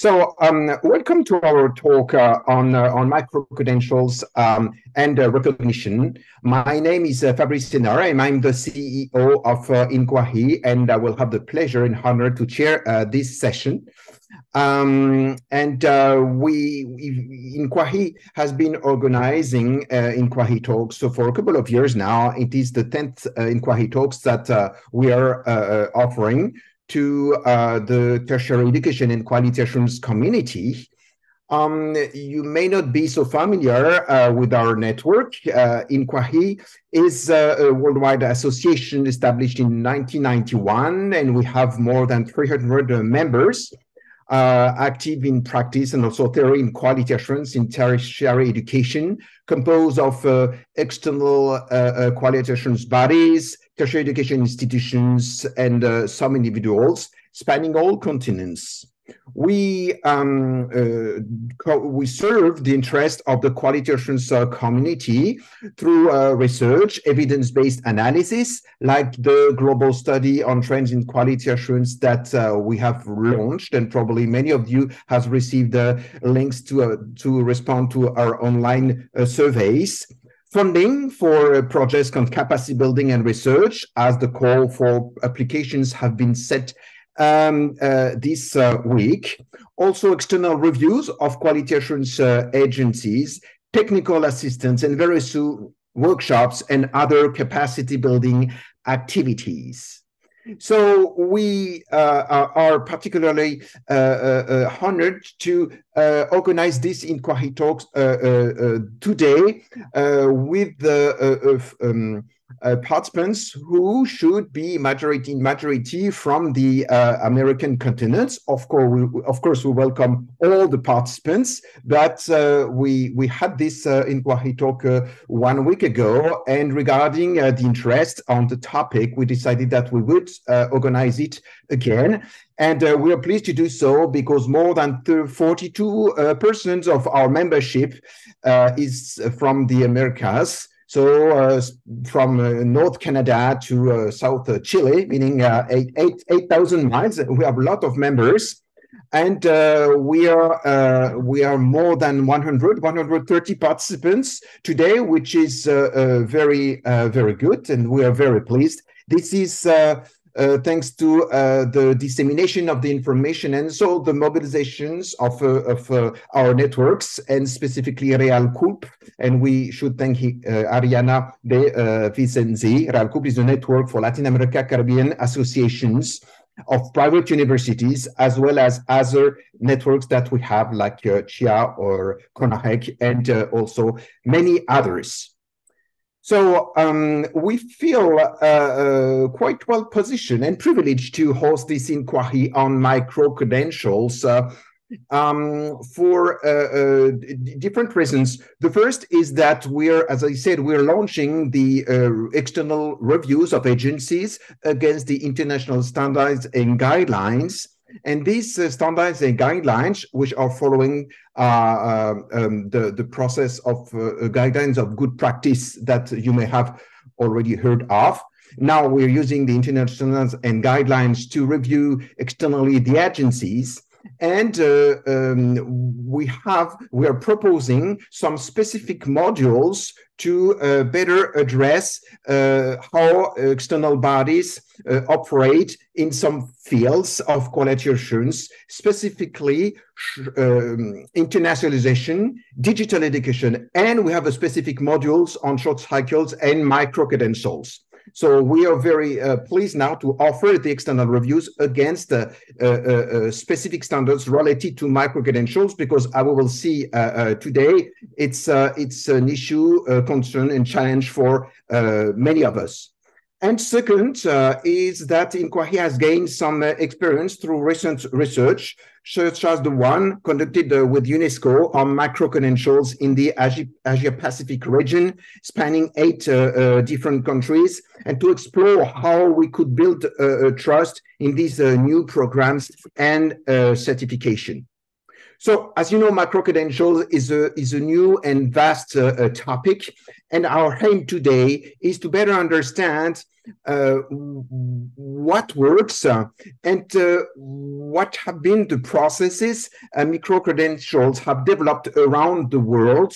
So, um, welcome to our talk uh, on uh, on micro credentials um, and uh, recognition. My name is uh, Fabrice Hénard, and I'm the CEO of uh, INQAAHE, and I will have the pleasure and honor to chair uh, this session. Um, and uh, we, we INQAAHE has been organizing INQAAHE talks so for a couple of years now. It is the tenth INQAAHE talks that we are offering to uh, the tertiary education and quality assurance community. Um, you may not be so familiar uh, with our network. Uh, INQAAHE is uh, a worldwide association established in 1991, and we have more than 300 uh, members uh, active in practice and also theory in quality assurance in tertiary education, composed of uh, external uh, quality assurance bodies, tertiary education institutions, and uh, some individuals spanning all continents. We um, uh, we serve the interest of the quality assurance uh, community through uh, research, evidence-based analysis, like the global study on trends in quality assurance that uh, we have launched, and probably many of you has received uh, links to uh, to respond to our online surveys. Funding for projects on capacity building and research as the call for applications have been set um, uh, this uh, week. Also, external reviews of quality assurance uh, agencies, technical assistance, and various workshops and other capacity building activities. So we uh, are particularly uh, uh, honored to organize this INQAAHE talks today with the um, uh, participants who should be majority majority from the uh, American continent. Of course, we, of course, we welcome all the participants. But uh, we we had this uh, INQAAHE talk uh, one week ago, and regarding uh, the interest on the topic, we decided that we would uh, organize it again. And we are pleased to do so because more than 42 percent of our membership is from the Americas. So uh, from uh, North Canada to uh, South Chile, meaning uh, 8,000 8, miles, we have a lot of members. And we are we are more than 100, 130 participants today, which is very very good, and we are very pleased. This is uh, thanks to uh, the dissemination of the information and so the mobilizations of, uh, of uh, our networks and specifically Real CULP. And we should thank uh, Ariana de uh, Vincenzi. Real CULP is a network for Latin America Caribbean associations of private universities, as well as other networks that we have like CHEA or CONAHEC and also many others. So um, we feel uh, uh, quite well positioned and privileged to host this inquiry on micro credentials uh, um, for uh, uh, different reasons. The first is that we're, as I said, we're launching the uh, external reviews of agencies against the international standards and guidelines and these uh, standards and guidelines, which are following uh, uh um, the, the process of uh, guidelines of good practice that you may have already heard of. Now we're using the international standards and guidelines to review externally the agencies and uh, um, we have we are proposing some specific modules to uh, better address uh, how external bodies uh, operate in some fields of quality assurance, specifically um, internationalization, digital education, and we have a specific modules on short cycles and micro credentials. So we are very uh, pleased now to offer the external reviews against uh, uh, uh specific standards related to micro credentials because we will see uh, uh, today, it's it's an issue, concern, and challenge for many of us. And second is that INQAAHE has gained some experience through recent research, such as the one conducted uh, with UNESCO on macro-credentials in the Asia-Pacific region, spanning eight uh, uh, different countries, and to explore how we could build uh, trust in these new programs and certification. So, as you know, microcredentials is a is a new and vast uh, uh, topic, and our aim today is to better understand uh, what works uh, and uh, what have been the processes uh, microcredentials have developed around the world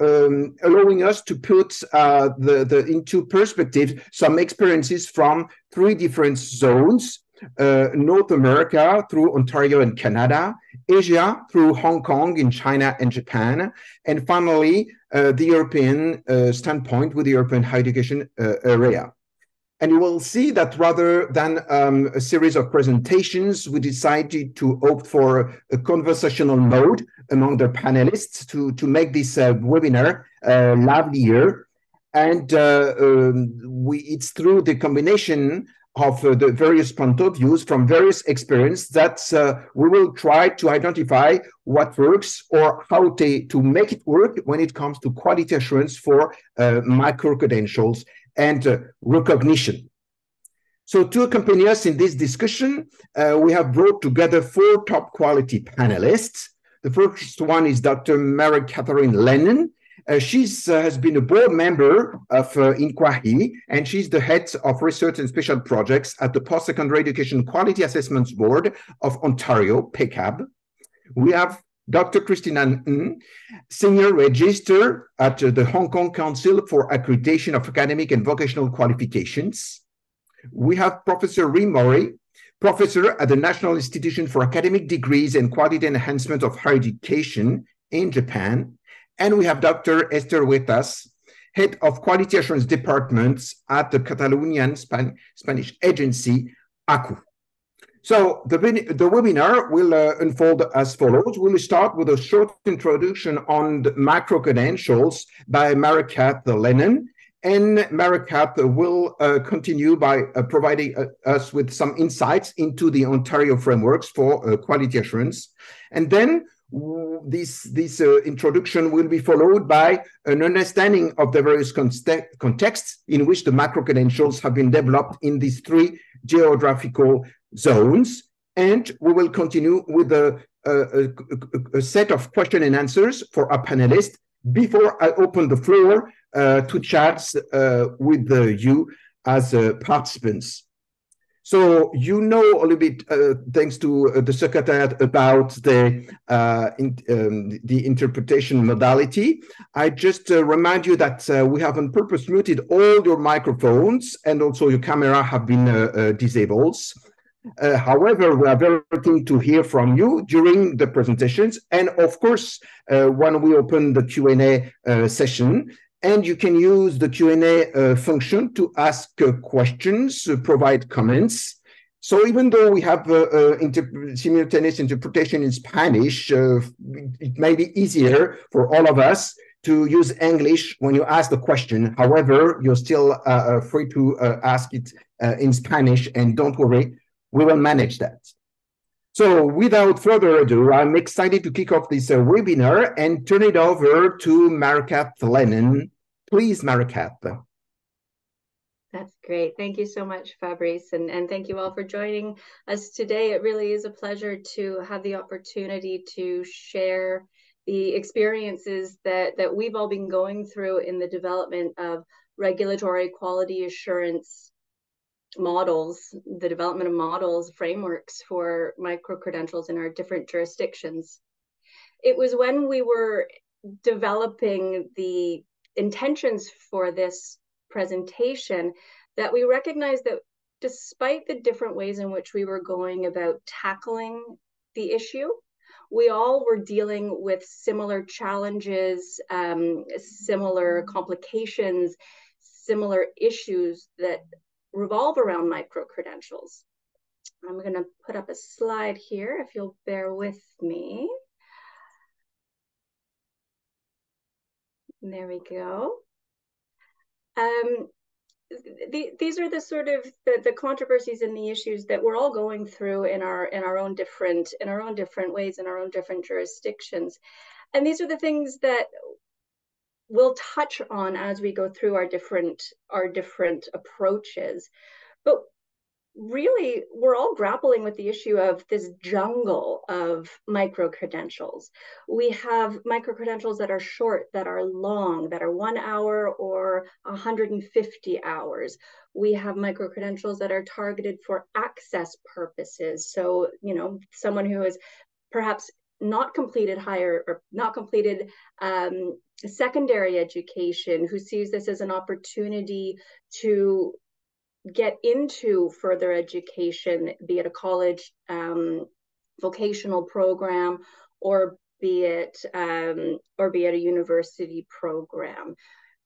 um, allowing us to put the, the into perspective some experiences from three different zones uh, North America through Ontario and Canada, Asia through Hong Kong in China and Japan, and finally uh, the European uh, standpoint with the European higher education uh, area. And you will see that rather than um, a series of presentations, we decided to opt for a conversational mode among the panelists to, to make this uh, webinar uh, livelier. And uh, um, we, it's through the combination of uh, the various point of views from various experience that uh, we will try to identify what works or how to, to make it work when it comes to quality assurance for uh, micro credentials and uh, recognition. So to accompany us in this discussion, uh, we have brought together four top quality panelists. The first one is Dr. Mary Catharine Lennon. Uh, she uh, has been a board member of uh, and she's the head of research and special projects at the Post-Secondary Education Quality Assessments Board of Ontario, PEQAB. We have Dr. Christina Ng, Senior Register at the Hong Kong Council for Accreditation of Academic and Vocational Qualifications. We have Professor Rie Mori, Professor at the National Institution for Academic Degrees and Quality Enhancement of Higher Education in Japan. And we have Dr. Esther Huertas, Head of Quality Assurance Departments at the Catalonian Span Spanish agency, AQU. So the, the webinar will uh, unfold as follows. We'll start with a short introduction on the macro credentials by Marikat Lennon. And Marikat will uh, continue by uh, providing uh, us with some insights into the Ontario frameworks for uh, quality assurance. And then this this uh, introduction will be followed by an understanding of the various contexts in which the macro credentials have been developed in these three geographical zones. And we will continue with a, a, a, a set of question and answers for our panelists before I open the floor uh, to chats uh, with you as uh, participants. So you know a little bit, uh, thanks to uh, the secretariat, about the uh, in, um, the interpretation modality. I just uh, remind you that uh, we have on purpose muted all your microphones and also your camera have been disabled. however, we are very keen to hear from you during the presentations, and of course, when we open the Q and A session, and you can use the Q&A uh, function to ask uh, questions, uh, provide comments. So even though we have uh, uh, inter simultaneous interpretation in Spanish, uh, it may be easier for all of us to use English when you ask the question. However, you're still free to ask it in Spanish, and don't worry, we will manage that. So without further ado, I'm excited to kick off this uh, webinar and turn it over to Marikat Lennon. Please, Marikat. That's great. Thank you so much, Fabrice, and, and thank you all for joining us today. It really is a pleasure to have the opportunity to share the experiences that, that we've all been going through in the development of regulatory quality assurance models, the development of models, frameworks for micro credentials in our different jurisdictions. It was when we were developing the intentions for this presentation that we recognize that despite the different ways in which we were going about tackling the issue, we all were dealing with similar challenges, um, similar complications, similar issues that revolve around micro credentials. I'm going to put up a slide here if you'll bear with me. There we go. Um, the, these are the sort of the, the controversies and the issues that we're all going through in our in our own different in our own different ways in our own different jurisdictions and these are the things that we'll touch on as we go through our different our different approaches but really we're all grappling with the issue of this jungle of micro credentials we have micro credentials that are short that are long that are one hour or 150 hours. We have micro credentials that are targeted for access purposes. So you know someone who is perhaps not completed higher or not completed um, secondary education who sees this as an opportunity to get into further education, be it a college um, vocational program or be it um, or be it a university program.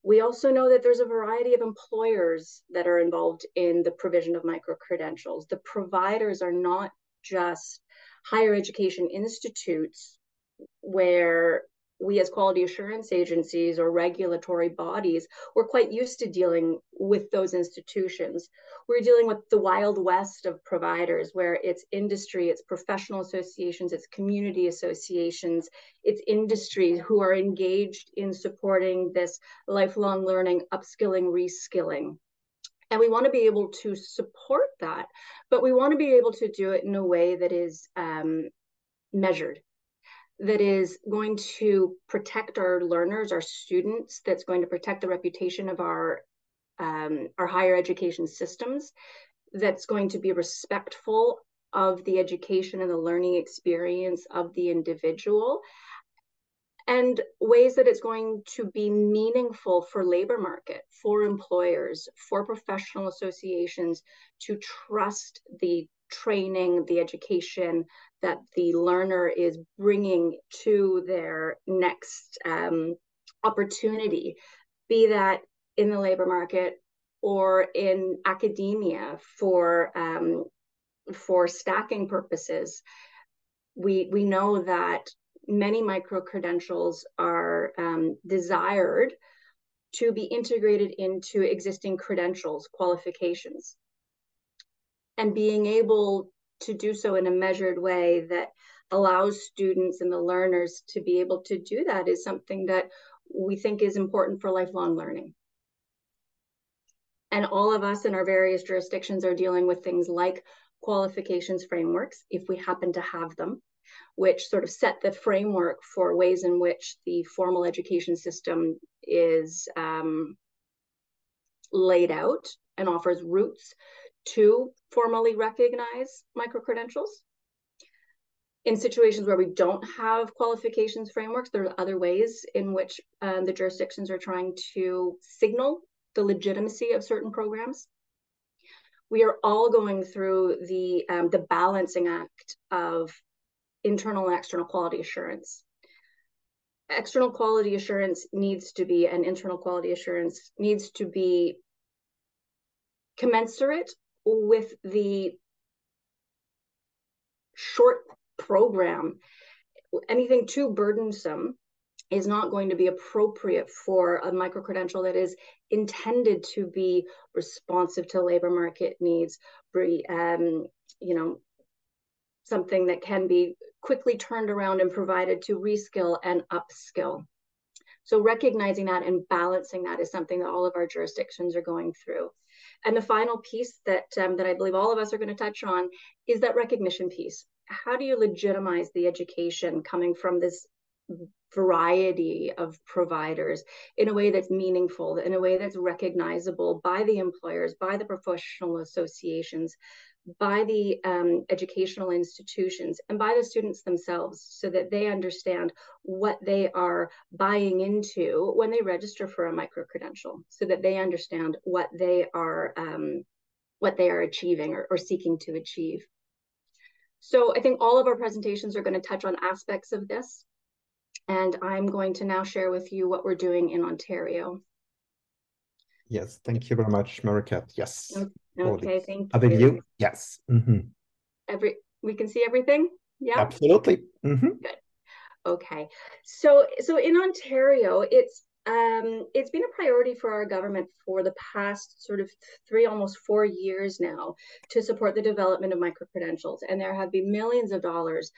We also know that there's a variety of employers that are involved in the provision of micro credentials. The providers are not just higher education institutes where we as quality assurance agencies or regulatory bodies we're quite used to dealing with those institutions. We're dealing with the wild west of providers where it's industry it's professional associations it's community associations it's industries who are engaged in supporting this lifelong learning upskilling reskilling. And we want to be able to support that but we want to be able to do it in a way that is um, measured that is going to protect our learners, our students, that's going to protect the reputation of our um, our higher education systems, that's going to be respectful of the education and the learning experience of the individual, and ways that it's going to be meaningful for labor market, for employers, for professional associations to trust the training, the education that the learner is bringing to their next um, opportunity, be that in the labor market or in academia for um, for stacking purposes. We we know that many micro credentials are um, desired to be integrated into existing credentials qualifications and being able to do so in a measured way that allows students and the learners to be able to do that is something that we think is important for lifelong learning. And all of us in our various jurisdictions are dealing with things like qualifications frameworks, if we happen to have them, which sort of set the framework for ways in which the formal education system is um, laid out and offers routes to formally recognize micro-credentials. In situations where we don't have qualifications frameworks, there are other ways in which um, the jurisdictions are trying to signal the legitimacy of certain programs. We are all going through the, um, the balancing act of internal and external quality assurance. External quality assurance needs to be, and internal quality assurance needs to be commensurate with the short program, anything too burdensome is not going to be appropriate for a micro credential that is intended to be responsive to labor market needs, um, you know, something that can be quickly turned around and provided to reskill and upskill. So recognizing that and balancing that is something that all of our jurisdictions are going through. And the final piece that um, that I believe all of us are going to touch on is that recognition piece. How do you legitimize the education coming from this variety of providers in a way that's meaningful, in a way that's recognizable by the employers, by the professional associations, by the um, educational institutions and by the students themselves so that they understand what they are buying into when they register for a micro credential so that they understand what they are um, what they are achieving or, or seeking to achieve. So i think all of our presentations are going to touch on aspects of this and i'm going to now share with you what we're doing in ontario. Yes thank you very much maricat yes okay. Thank you. Other view? Yes. Mm -hmm. Every we can see everything. Yeah. Absolutely. Mm -hmm. Good. Okay. So so in Ontario, it's um, it's been a priority for our government for the past sort of three, almost four years now, to support the development of micro credentials, and there have been millions of dollars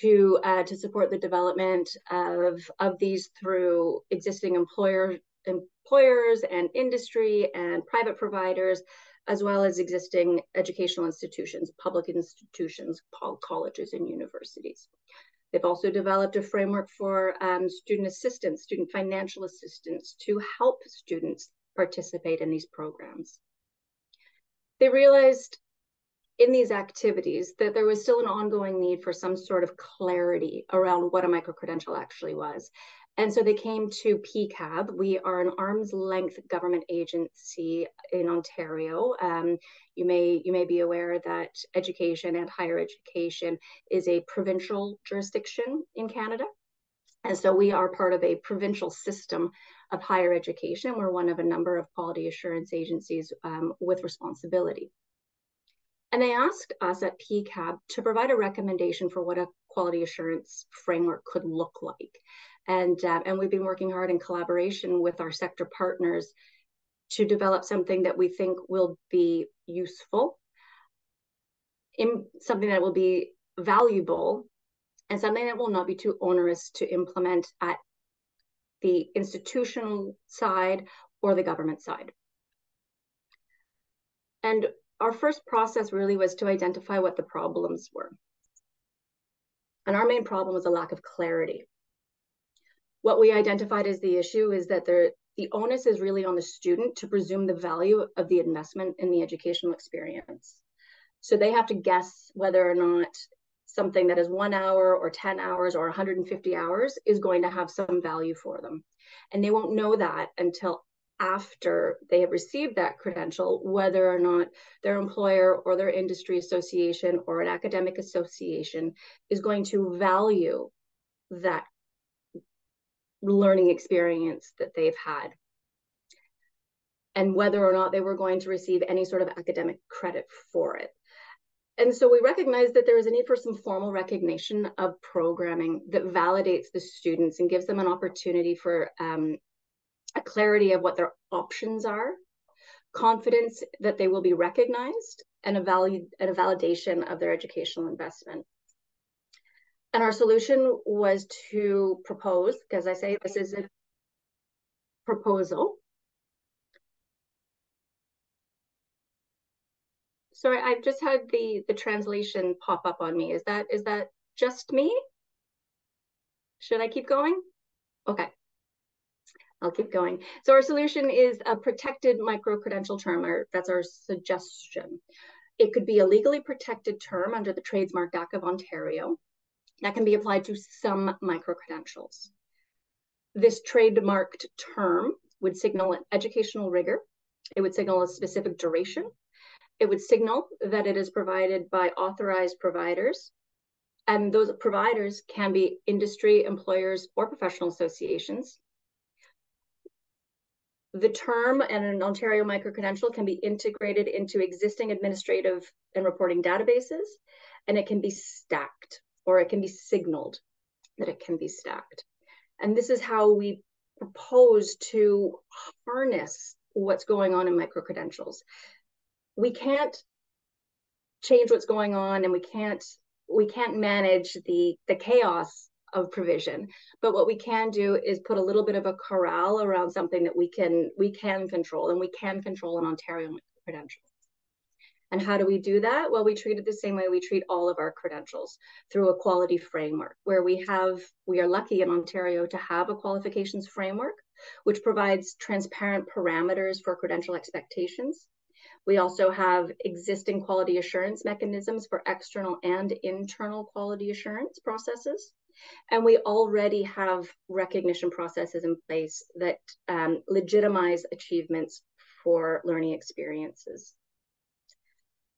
to uh, to support the development of of these through existing employer employers and industry and private providers as well as existing educational institutions, public institutions, colleges and universities. They've also developed a framework for um, student assistance, student financial assistance to help students participate in these programs. They realized in these activities that there was still an ongoing need for some sort of clarity around what a microcredential actually was. And so they came to PEQAB. We are an arm's length government agency in Ontario. Um, you may you may be aware that education and higher education is a provincial jurisdiction in Canada. And so we are part of a provincial system of higher education. We're one of a number of quality assurance agencies um, with responsibility. And they asked us at PEQAB to provide a recommendation for what a quality assurance framework could look like. And, uh, and we've been working hard in collaboration with our sector partners to develop something that we think will be useful, in something that will be valuable, and something that will not be too onerous to implement at the institutional side or the government side. And our first process really was to identify what the problems were. And our main problem was a lack of clarity. What we identified as the issue is that there, the onus is really on the student to presume the value of the investment in the educational experience. So they have to guess whether or not something that is one hour or 10 hours or 150 hours is going to have some value for them. And they won't know that until after they have received that credential, whether or not their employer or their industry association or an academic association is going to value that learning experience that they've had and whether or not they were going to receive any sort of academic credit for it. And so we recognize that there is a need for some formal recognition of programming that validates the students and gives them an opportunity for um, a clarity of what their options are, confidence that they will be recognized, and a, value, and a validation of their educational investment. And our solution was to propose, because I say this is a proposal. Sorry, I've just had the the translation pop up on me. Is that is that just me? Should I keep going? Okay. I'll keep going. So our solution is a protected micro-credential term, or that's our suggestion. It could be a legally protected term under the Trademark Act of Ontario that can be applied to some micro-credentials. This trademarked term would signal an educational rigor. It would signal a specific duration. It would signal that it is provided by authorized providers. And those providers can be industry, employers, or professional associations the term and an Ontario microcredential can be integrated into existing administrative and reporting databases, and it can be stacked or it can be signaled that it can be stacked. And this is how we propose to harness what's going on in micro credentials. We can't change what's going on and we can't we can't manage the the chaos of provision. But what we can do is put a little bit of a corral around something that we can we can control, and we can control in Ontario credentials. And how do we do that? Well, we treat it the same way we treat all of our credentials through a quality framework, where we have we are lucky in Ontario to have a qualifications framework, which provides transparent parameters for credential expectations. We also have existing quality assurance mechanisms for external and internal quality assurance processes. And we already have recognition processes in place that um, legitimize achievements for learning experiences.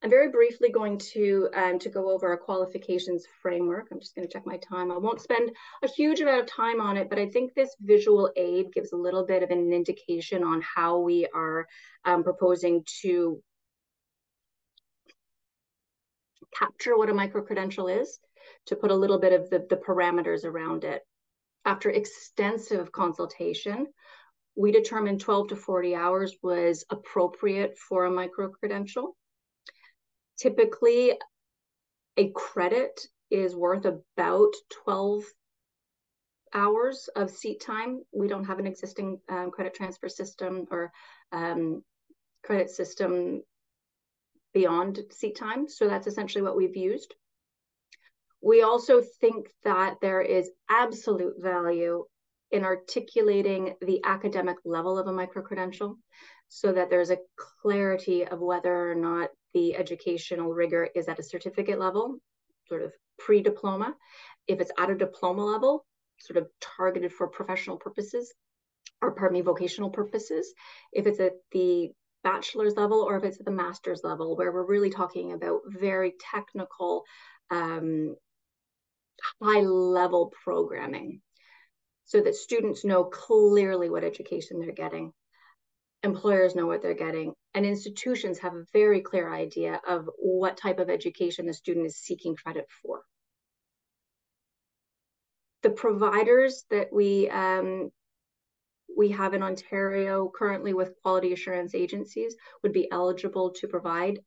I'm very briefly going to um, to go over a qualifications framework. I'm just going to check my time. I won't spend a huge amount of time on it, but I think this visual aid gives a little bit of an indication on how we are um, proposing to capture what a micro-credential is to put a little bit of the, the parameters around it. After extensive consultation, we determined 12 to 40 hours was appropriate for a micro credential. Typically, a credit is worth about 12 hours of seat time. We don't have an existing um, credit transfer system or um, credit system beyond seat time. So that's essentially what we've used. We also think that there is absolute value in articulating the academic level of a micro-credential so that there's a clarity of whether or not the educational rigor is at a certificate level, sort of pre-diploma. If it's at a diploma level, sort of targeted for professional purposes, or pardon me, vocational purposes. If it's at the bachelor's level or if it's at the master's level, where we're really talking about very technical, um, high level programming so that students know clearly what education they're getting employers know what they're getting and institutions have a very clear idea of what type of education the student is seeking credit for the providers that we um, we have in Ontario currently with quality assurance agencies would be eligible to provide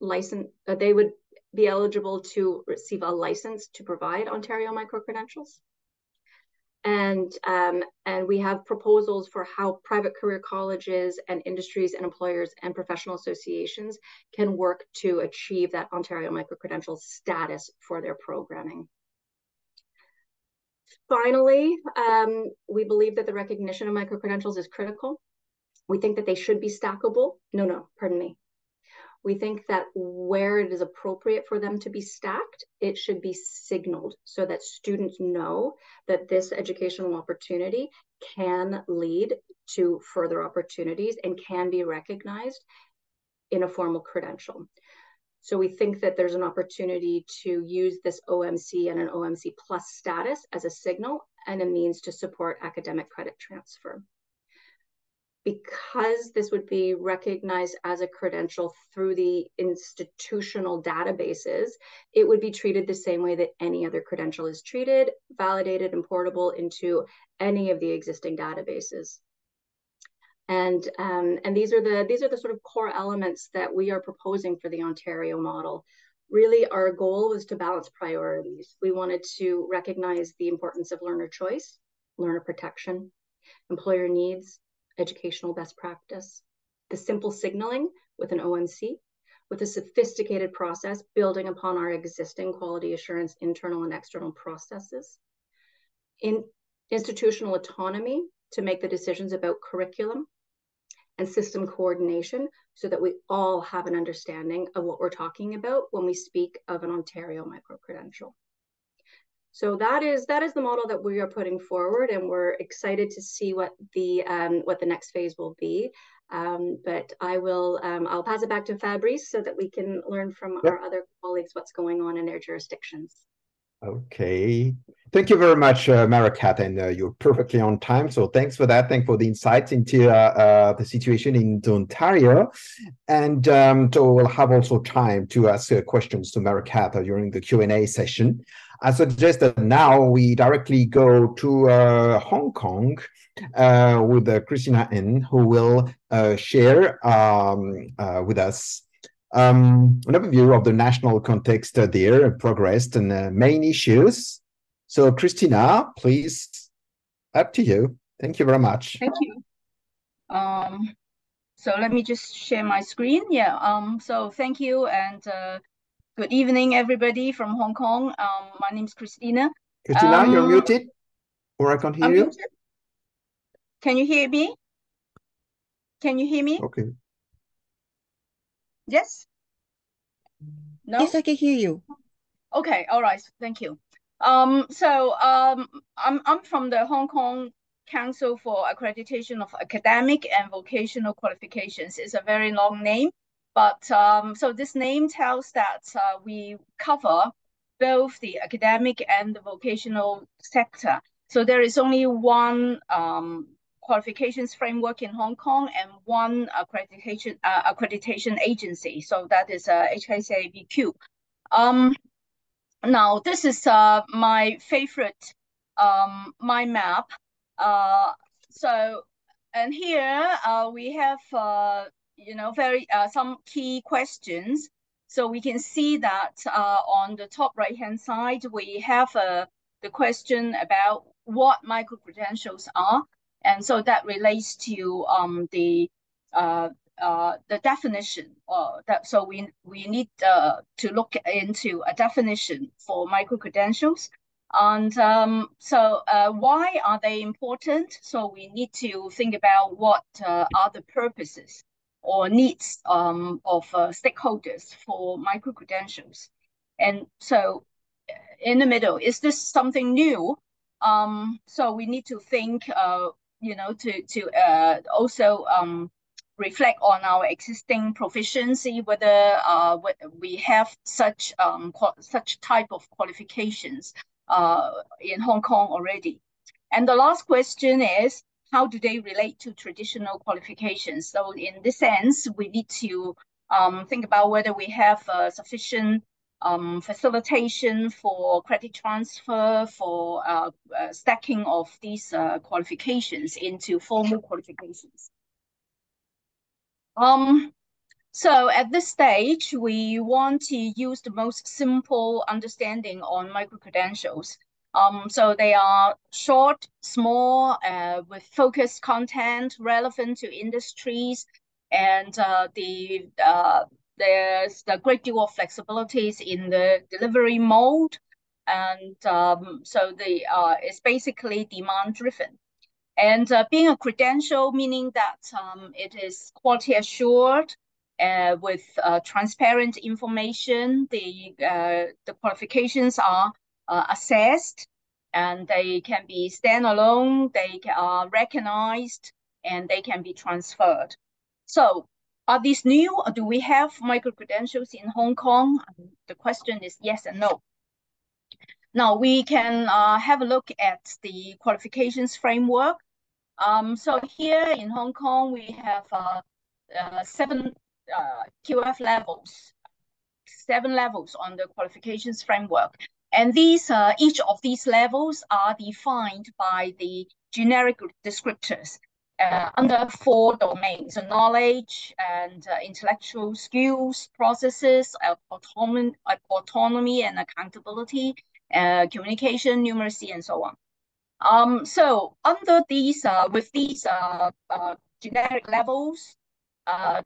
license. Uh, they would be eligible to receive a license to provide Ontario micro credentials and um, and we have proposals for how private career colleges and industries and employers and professional associations can work to achieve that Ontario micro-credential status for their programming. Finally, um, we believe that the recognition of micro-credentials is critical. We think that they should be stackable. No, no, pardon me. We think that where it is appropriate for them to be stacked, it should be signaled so that students know that this educational opportunity can lead to further opportunities and can be recognized in a formal credential. So we think that there's an opportunity to use this OMC and an OMC plus status as a signal and a means to support academic credit transfer because this would be recognized as a credential through the institutional databases, it would be treated the same way that any other credential is treated, validated and portable into any of the existing databases. And, um, and these are the these are the sort of core elements that we are proposing for the Ontario model. Really, our goal was to balance priorities. We wanted to recognize the importance of learner choice, learner protection, employer needs, educational best practice, the simple signaling with an OMC, with a sophisticated process building upon our existing quality assurance internal and external processes, in institutional autonomy to make the decisions about curriculum and system coordination so that we all have an understanding of what we're talking about when we speak of an Ontario micro-credential. So that is that is the model that we are putting forward, and we're excited to see what the um, what the next phase will be. Um, but I will um, I'll pass it back to Fabrice so that we can learn from yep. our other colleagues what's going on in their jurisdictions. Okay. Thank you very much, uh, Marikat, and uh, you're perfectly on time. So thanks for that. Thanks for the insights into uh, uh, the situation in Ontario. And um, so we'll have also time to ask uh, questions to Marikat during the Q&A session. I suggest that now we directly go to uh, Hong Kong uh, with uh, Christina Ng, who will uh, share um, uh, with us um, an overview of the national context there, progress, and uh, main issues. So, Christina, please, up to you. Thank you very much. Thank you. Um, so let me just share my screen. Yeah. Um. So thank you and Good evening, everybody from Hong Kong. Um, my name is Christina. Christina, um, you're muted, or I can't hear I'm you. Muted. Can you hear me? Can you hear me? Okay. Yes. No. Yes, I can hear you. Okay. All right. Thank you. Um. So um, I'm I'm from the Hong Kong Council for Accreditation of Academic and Vocational Qualifications. It's a very long name. But um, so this name tells that uh, we cover both the academic and the vocational sector. So there is only one um, qualifications framework in Hong Kong and one accreditation uh, accreditation agency. So that is uh, HKCAAVQ. Um, now this is uh, my favorite um, mind map. Uh, so and here uh, we have uh, you know, very uh, some key questions. So we can see that uh, on the top right-hand side, we have uh, the question about what micro-credentials are. And so that relates to um, the uh, uh, the definition. Uh, that so we we need uh, to look into a definition for micro credentials. And um, so uh, why are they important? So we need to think about what uh, are the purposes or needs um, of uh, stakeholders for micro credentials. And so in the middle, is this something new? Um, so we need to think, uh, you know, to to uh, also um, reflect on our existing proficiency, whether uh, we have such um, such type of qualifications uh, in Hong Kong already. And the last question is, how do they relate to traditional qualifications? So in this sense, we need to um, think about whether we have uh, sufficient um, facilitation for credit transfer, for uh, uh, stacking of these uh, qualifications into formal qualifications. Um, so at this stage, we want to use the most simple understanding on micro-credentials. Um, so they are short, small, uh, with focused content, relevant to industries, and uh, the uh, there's a great deal of flexibilities in the delivery mode, and um, so the uh, it's basically demand driven. And uh, being a credential, meaning that um, it is quality assured, uh, with uh, transparent information. The, uh, the qualifications are uh, assessed and they can be standalone, they are recognized, and they can be transferred. So are these new or do we have micro-credentials in Hong Kong? The question is yes and no. Now we can uh, have a look at the qualifications framework. Um, so here in Hong Kong, we have uh, uh, seven uh, QF levels, seven levels on the qualifications framework. And these, uh, each of these levels are defined by the generic descriptors uh, under four domains, so knowledge and uh, intellectual skills, processes, autonomy, autonomy and accountability, uh, communication, numeracy, and so on. Um, so under these, uh, with these uh, generic levels,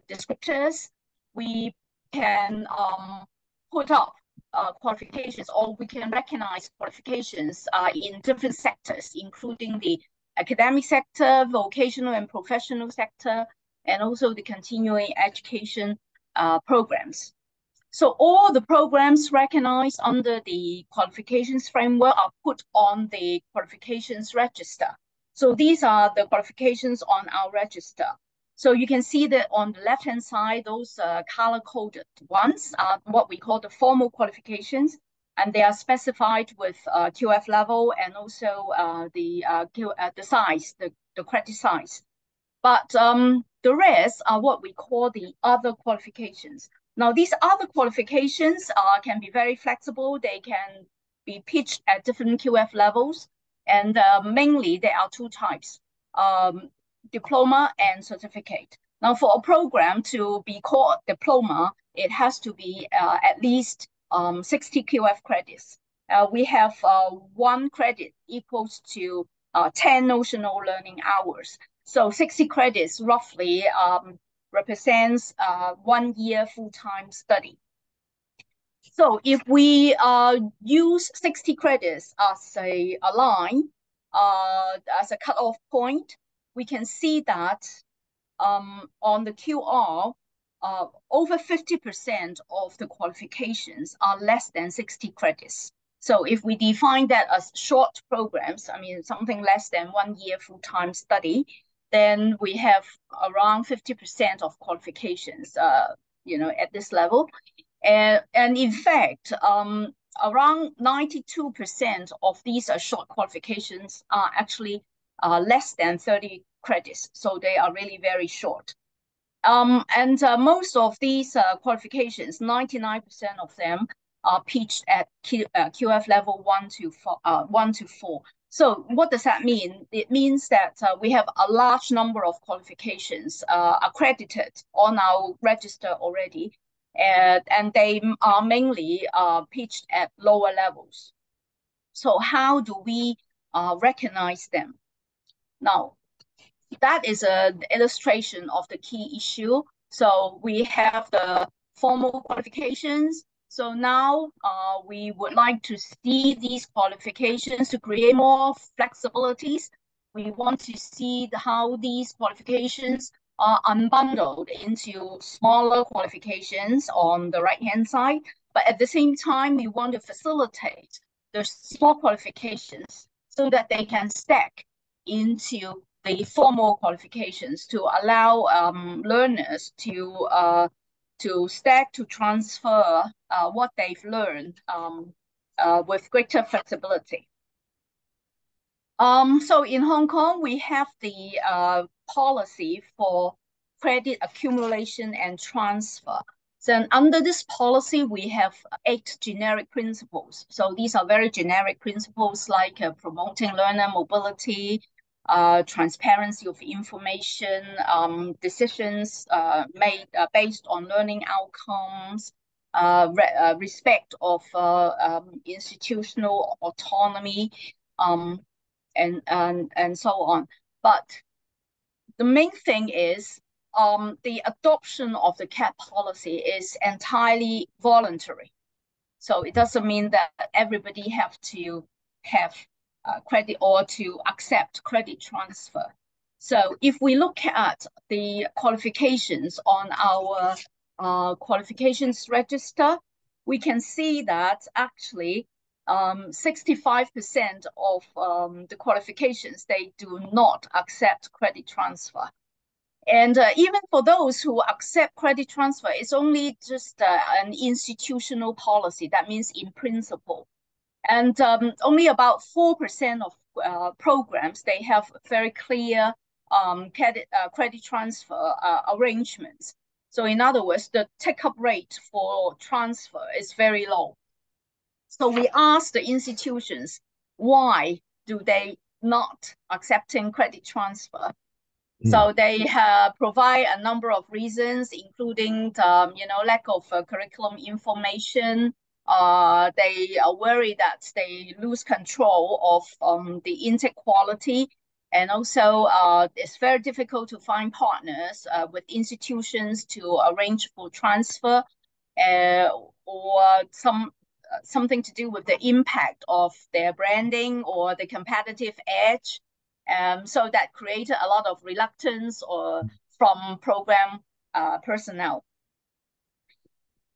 descriptors, we can um, put up uh, qualifications or we can recognize qualifications uh, in different sectors, including the academic sector, vocational and professional sector, and also the continuing education uh, programs. So all the programs recognized under the qualifications framework are put on the qualifications register. So these are the qualifications on our register. So you can see that on the left-hand side, those uh, color-coded ones are what we call the formal qualifications, and they are specified with uh, QF level and also uh, the uh, Q, uh, the size, the, the credit size. But um, the rest are what we call the other qualifications. Now, these other qualifications uh, can be very flexible. They can be pitched at different QF levels. And mainly there are two types. Um, diploma and certificate. Now, for a program to be called diploma, it has to be uh, at least um, 60 QF credits. Uh, we have uh, one credit equals to uh, 10 notional learning hours. So 60 credits roughly um, represents uh, one year full-time study. So if we uh, use 60 credits as a, a line, as a cutoff point, we can see that um, on the QR, uh, over 50% of the qualifications are less than 60 credits. So if we define that as short programs, I mean, something less than one year full-time study, then we have around 50% of qualifications, uh, you know, at this level. And, and in fact, um, around 92% of these short qualifications are actually uh, less than 30 credits. So they are really very short. Um, and uh, most of these uh, qualifications, 99% of them are pitched at Q, uh, QF level one to four, uh, one to four. So what does that mean? It means that uh, we have a large number of qualifications uh, accredited on our register already, and, and they are mainly pitched at lower levels. So how do we recognize them? Now, that is an illustration of the key issue. So we have the formal qualifications. So now uh, we would like to see these qualifications to create more flexibilities. We want to see how these qualifications are unbundled into smaller qualifications on the right-hand side. But at the same time, we want to facilitate the small qualifications so that they can stack into the formal qualifications to allow um, learners to uh, to stack to transfer uh, what they've learned um, uh, with greater flexibility. Um, so in Hong Kong, we have the uh, policy for credit accumulation and transfer. So under this policy, we have eight generic principles. So these are very generic principles like uh, promoting learner mobility, uh, transparency of information, um, decisions uh, made uh, based on learning outcomes, uh, re uh, respect of um, institutional autonomy, um, and, and, and so on. But the main thing is um, the adoption of the CAT policy is entirely voluntary. So it doesn't mean that everybody have to have uh, credit or to accept credit transfer. So if we look at the qualifications on our uh, qualifications register, we can see that actually 65% um, of um, the qualifications, they do not accept credit transfer. And uh, even for those who accept credit transfer, it's only just uh, an institutional policy. That means in principle. And um, only about 4% of uh, programs, they have very clear um, credit, uh, credit transfer uh, arrangements. So in other words, the take-up rate for transfer is very low. So we asked the institutions, why do they not accepting credit transfer? Mm. So they have provide a number of reasons, including um, you know lack of uh, curriculum information, uh, they are worried that they lose control of um, the intake quality. And also, uh, it's very difficult to find partners uh, with institutions to arrange for transfer uh, or some uh, something to do with the impact of their branding or the competitive edge. Um, so that created a lot of reluctance or from program uh, personnel.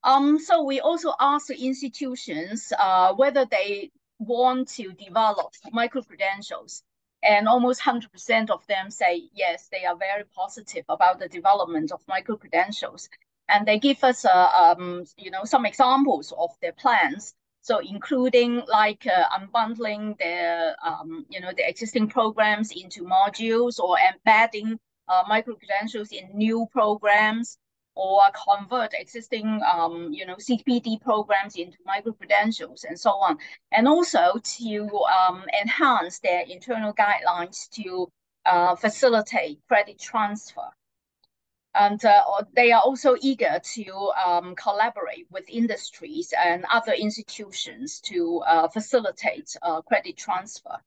Um, so we also asked the institutions uh, whether they want to develop micro-credentials. And almost 100% of them say, yes, they are very positive about the development of micro-credentials. And they give us, uh, um, you know, some examples of their plans. So including like uh, unbundling the, um, you know, the existing programs into modules or embedding uh, micro-credentials in new programs or convert existing um, you know CPD programs into micro credentials and so on, and also to um, enhance their internal guidelines to uh, facilitate credit transfer. And uh, they are also eager to um, collaborate with industries and other institutions to uh, facilitate uh, credit transfer.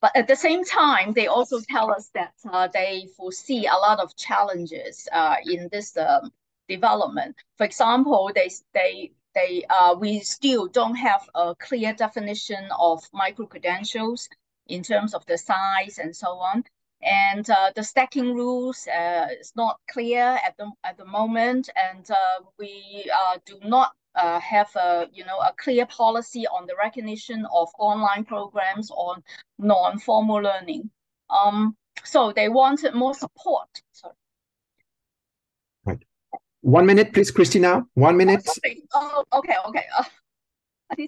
But at the same time, they also tell us that uh, they foresee a lot of challenges uh, in this um, development. For example, they they they uh, we still don't have a clear definition of micro credentials in terms of the size and so on. And uh, the stacking rules uh, is not clear at the at the moment, and uh, we uh, do not uh, have a you know a clear policy on the recognition of online programs on non-formal learning. Um, so they wanted more support. Sorry. Right. One minute, please, Christina. One minute. Oh, okay, okay. Uh, I need to,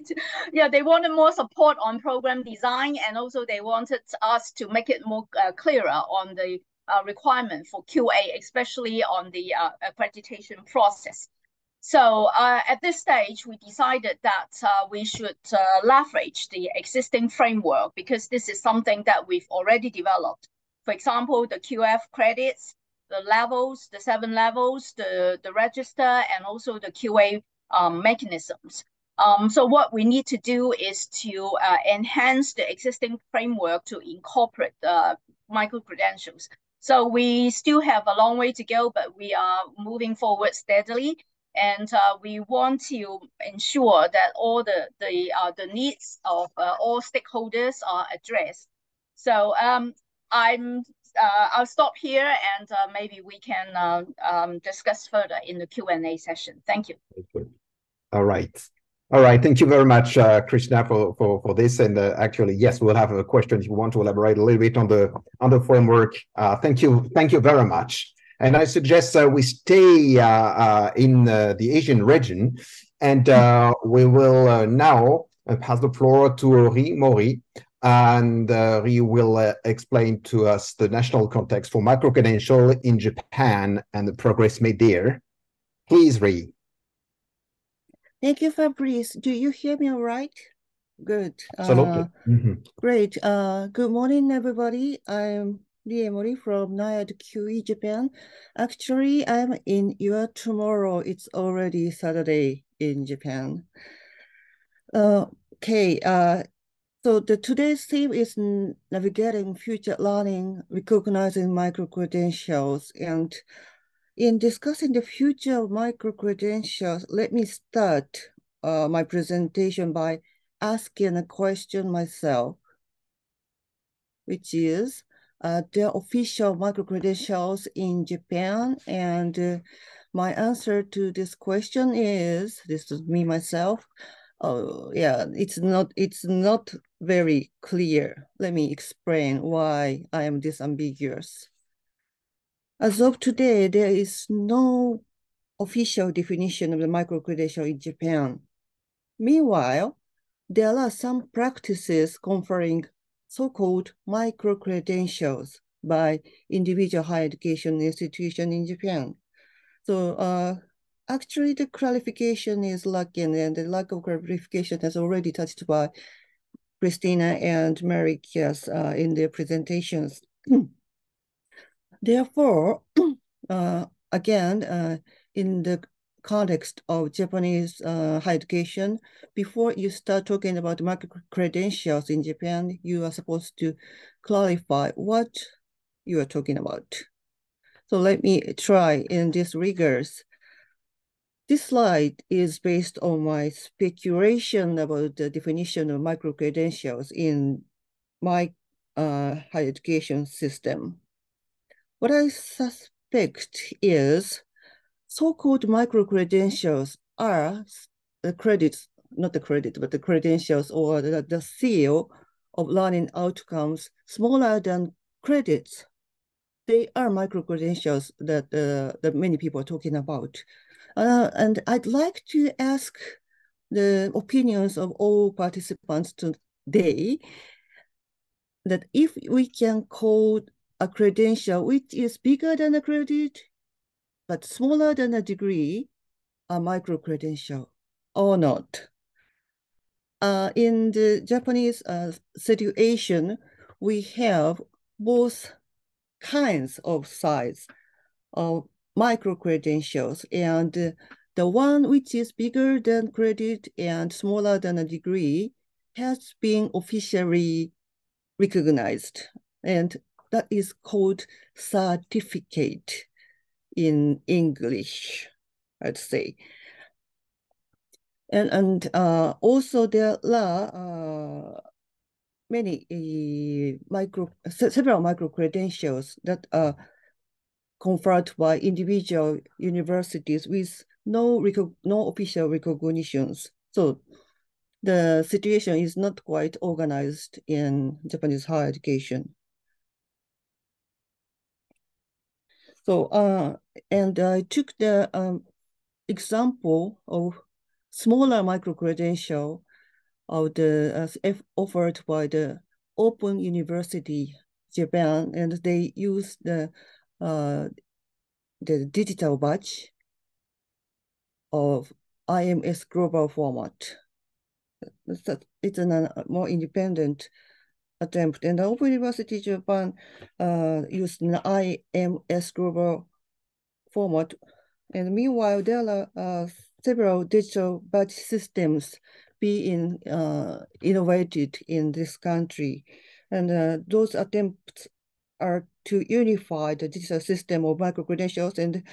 yeah, they wanted more support on program design, and also they wanted us to make it more uh, clearer on the uh, requirement for QA, especially on the uh, accreditation process. So uh, at this stage, we decided that uh, we should uh, leverage the existing framework because this is something that we've already developed. For example, the QF credits, the levels, the seven levels, the, the register, and also the QA um, mechanisms. Um, so what we need to do is to uh, enhance the existing framework to incorporate the micro-credentials. So we still have a long way to go, but we are moving forward steadily. And uh, we want to ensure that all the the uh, the needs of uh, all stakeholders are addressed. So um, I'm uh, I'll stop here, and uh, maybe we can um, discuss further in the Q and A session. Thank you. All right. All right, thank you very much, uh, Christina, for, for, for this. And uh, actually, yes, we'll have a question if you want to elaborate a little bit on the on the framework. Uh, thank you, thank you very much. And I suggest uh, we stay uh, uh, in the Asian region, and we will now pass the floor to Rie Mori, and Rie will explain to us the national context for micro-credential in Japan and the progress made there. Please, Rie. Thank you, Fabrice. Do you hear me all right? Good. Absolutely. Uh, mm -hmm. Great. Uh, good morning, everybody. I'm Rie Mori from NIAD-QE Japan. Actually, I'm in your tomorrow. It's already Saturday in Japan. Uh, okay. Uh, so the today's theme is navigating future learning, recognizing micro-credentials, and in discussing the future of micro-credentials, let me start uh, my presentation by asking a question myself, which is uh, the official micro-credentials in Japan. And uh, my answer to this question is, this is me myself, oh yeah, it's not, it's not very clear. Let me explain why I am this ambiguous. As of today, there is no official definition of the micro-credential in Japan. Meanwhile, there are some practices conferring so-called micro-credentials by individual higher education institution in Japan. So uh, actually the clarification is lacking and the lack of clarification has already touched by Christina and Mary Kias uh, in their presentations. Therefore, uh, again, uh, in the context of Japanese uh, higher education, before you start talking about market credentials in Japan, you are supposed to clarify what you are talking about. So let me try in this regards. This slide is based on my speculation about the definition of micro-credentials in my uh, higher education system. What I suspect is so-called micro-credentials are the credits, not the credit, but the credentials or the, the seal of learning outcomes smaller than credits. They are micro-credentials that, uh, that many people are talking about. Uh, and I'd like to ask the opinions of all participants today that if we can call a credential which is bigger than a credit, but smaller than a degree, a micro-credential or not. Uh, in the Japanese uh, situation, we have both kinds of size of micro-credentials and uh, the one which is bigger than credit and smaller than a degree has been officially recognized. And that is called certificate in English, I'd say. And, and uh, also there are uh, many uh, micro, several micro credentials that are conferred by individual universities with no, no official recognitions. So the situation is not quite organized in Japanese higher education. So, uh, and I took the um, example of smaller micro-credential of the uh, offered by the Open University Japan, and they use the uh, the digital badge of IMS global format. It's a uh, more independent attempt. And the Open University Japan uh, used an IMS global format. And meanwhile, there are uh, several digital badge systems being uh, innovated in this country. And uh, those attempts are to unify the digital system of micro-credentials and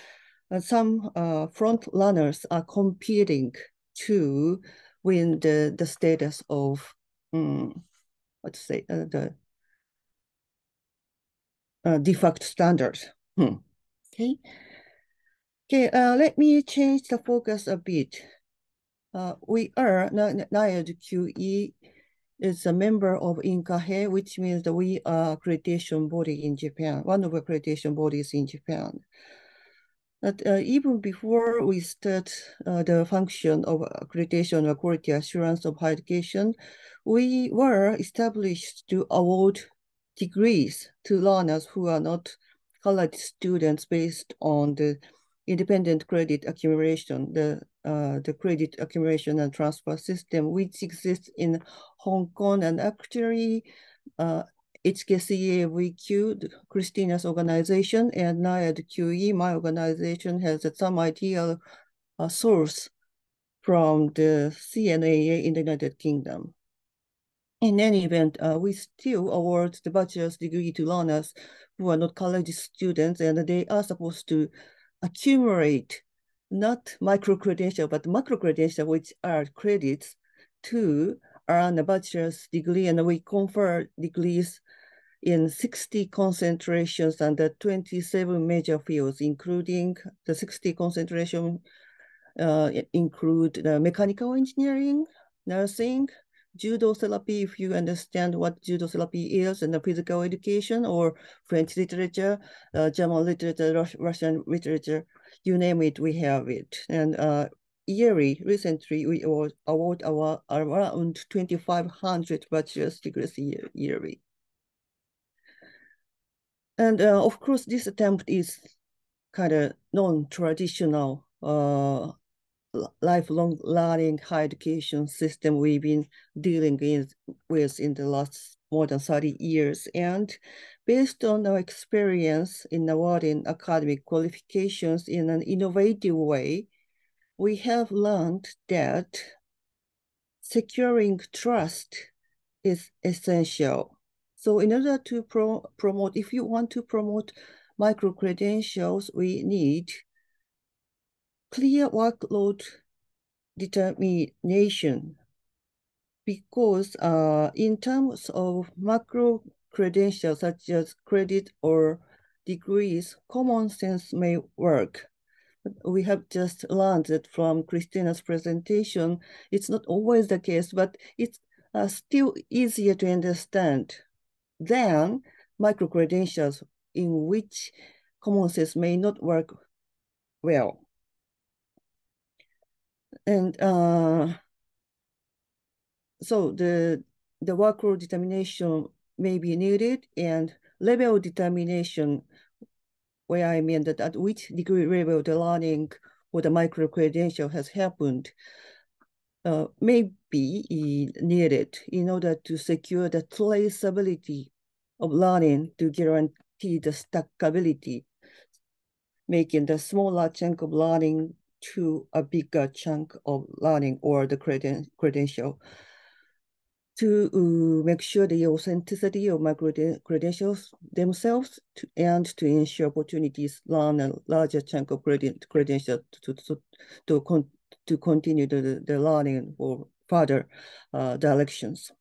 uh, some uh, front runners are competing to win the, the status of, um, let's say, uh, the uh, de facto standard. Hmm. Okay. Okay, uh, let me change the focus a bit. Uh, we are, NIAD-QE is a member of INQAAHE, which means that we are accreditation body in Japan, one of the accreditation bodies in Japan. But uh, even before we start uh, the function of accreditation or quality assurance of higher education, we were established to award degrees to learners who are not college students based on the independent credit accumulation, the uh, the credit accumulation and transfer system, which exists in Hong Kong and actually uh, HKCAAVQ, Christina's organization, and NIAD-QE, my organization, has some ideal uh, source from the CNAA in the United Kingdom. In any event, uh, we still award the bachelor's degree to learners who are not college students, and they are supposed to accumulate not micro-credential, but macro-credential, which are credits to earn a bachelor's degree, and we confer degrees in 60 concentrations under 27 major fields, including the 60 concentration uh, include mechanical engineering, nursing, judo therapy, if you understand what judo therapy is, and the physical education, or French literature, uh, German literature, Russian literature, you name it, we have it. And uh, yearly, recently, we award award our, around 2,500 bachelor's degrees year, yearly. And uh, of course, this attempt is kind of non-traditional uh, lifelong learning higher education system we've been dealing in, with in the last more than 30 years. And based on our experience in awarding academic qualifications in an innovative way, we have learned that securing trust is essential. So in order to pro promote, if you want to promote micro-credentials, we need clear workload determination because uh, in terms of macro credentials such as credit or degrees, common sense may work. We have just learned that from Christina's presentation, it's not always the case, but it's uh, still easier to understand than micro credentials in which common sense may not work well. And uh, so the the workload determination may be needed and level determination where I mean that at which degree level the learning or the micro credential has happened uh, may be needed in order to secure the traceability of learning to guarantee the stackability, making the smaller chunk of learning to a bigger chunk of learning or the creden credential. To uh, make sure the authenticity of my creden credentials themselves to, and to ensure opportunities learn a larger chunk of creden credentials to, to, to, con to continue the, the learning for further uh, directions.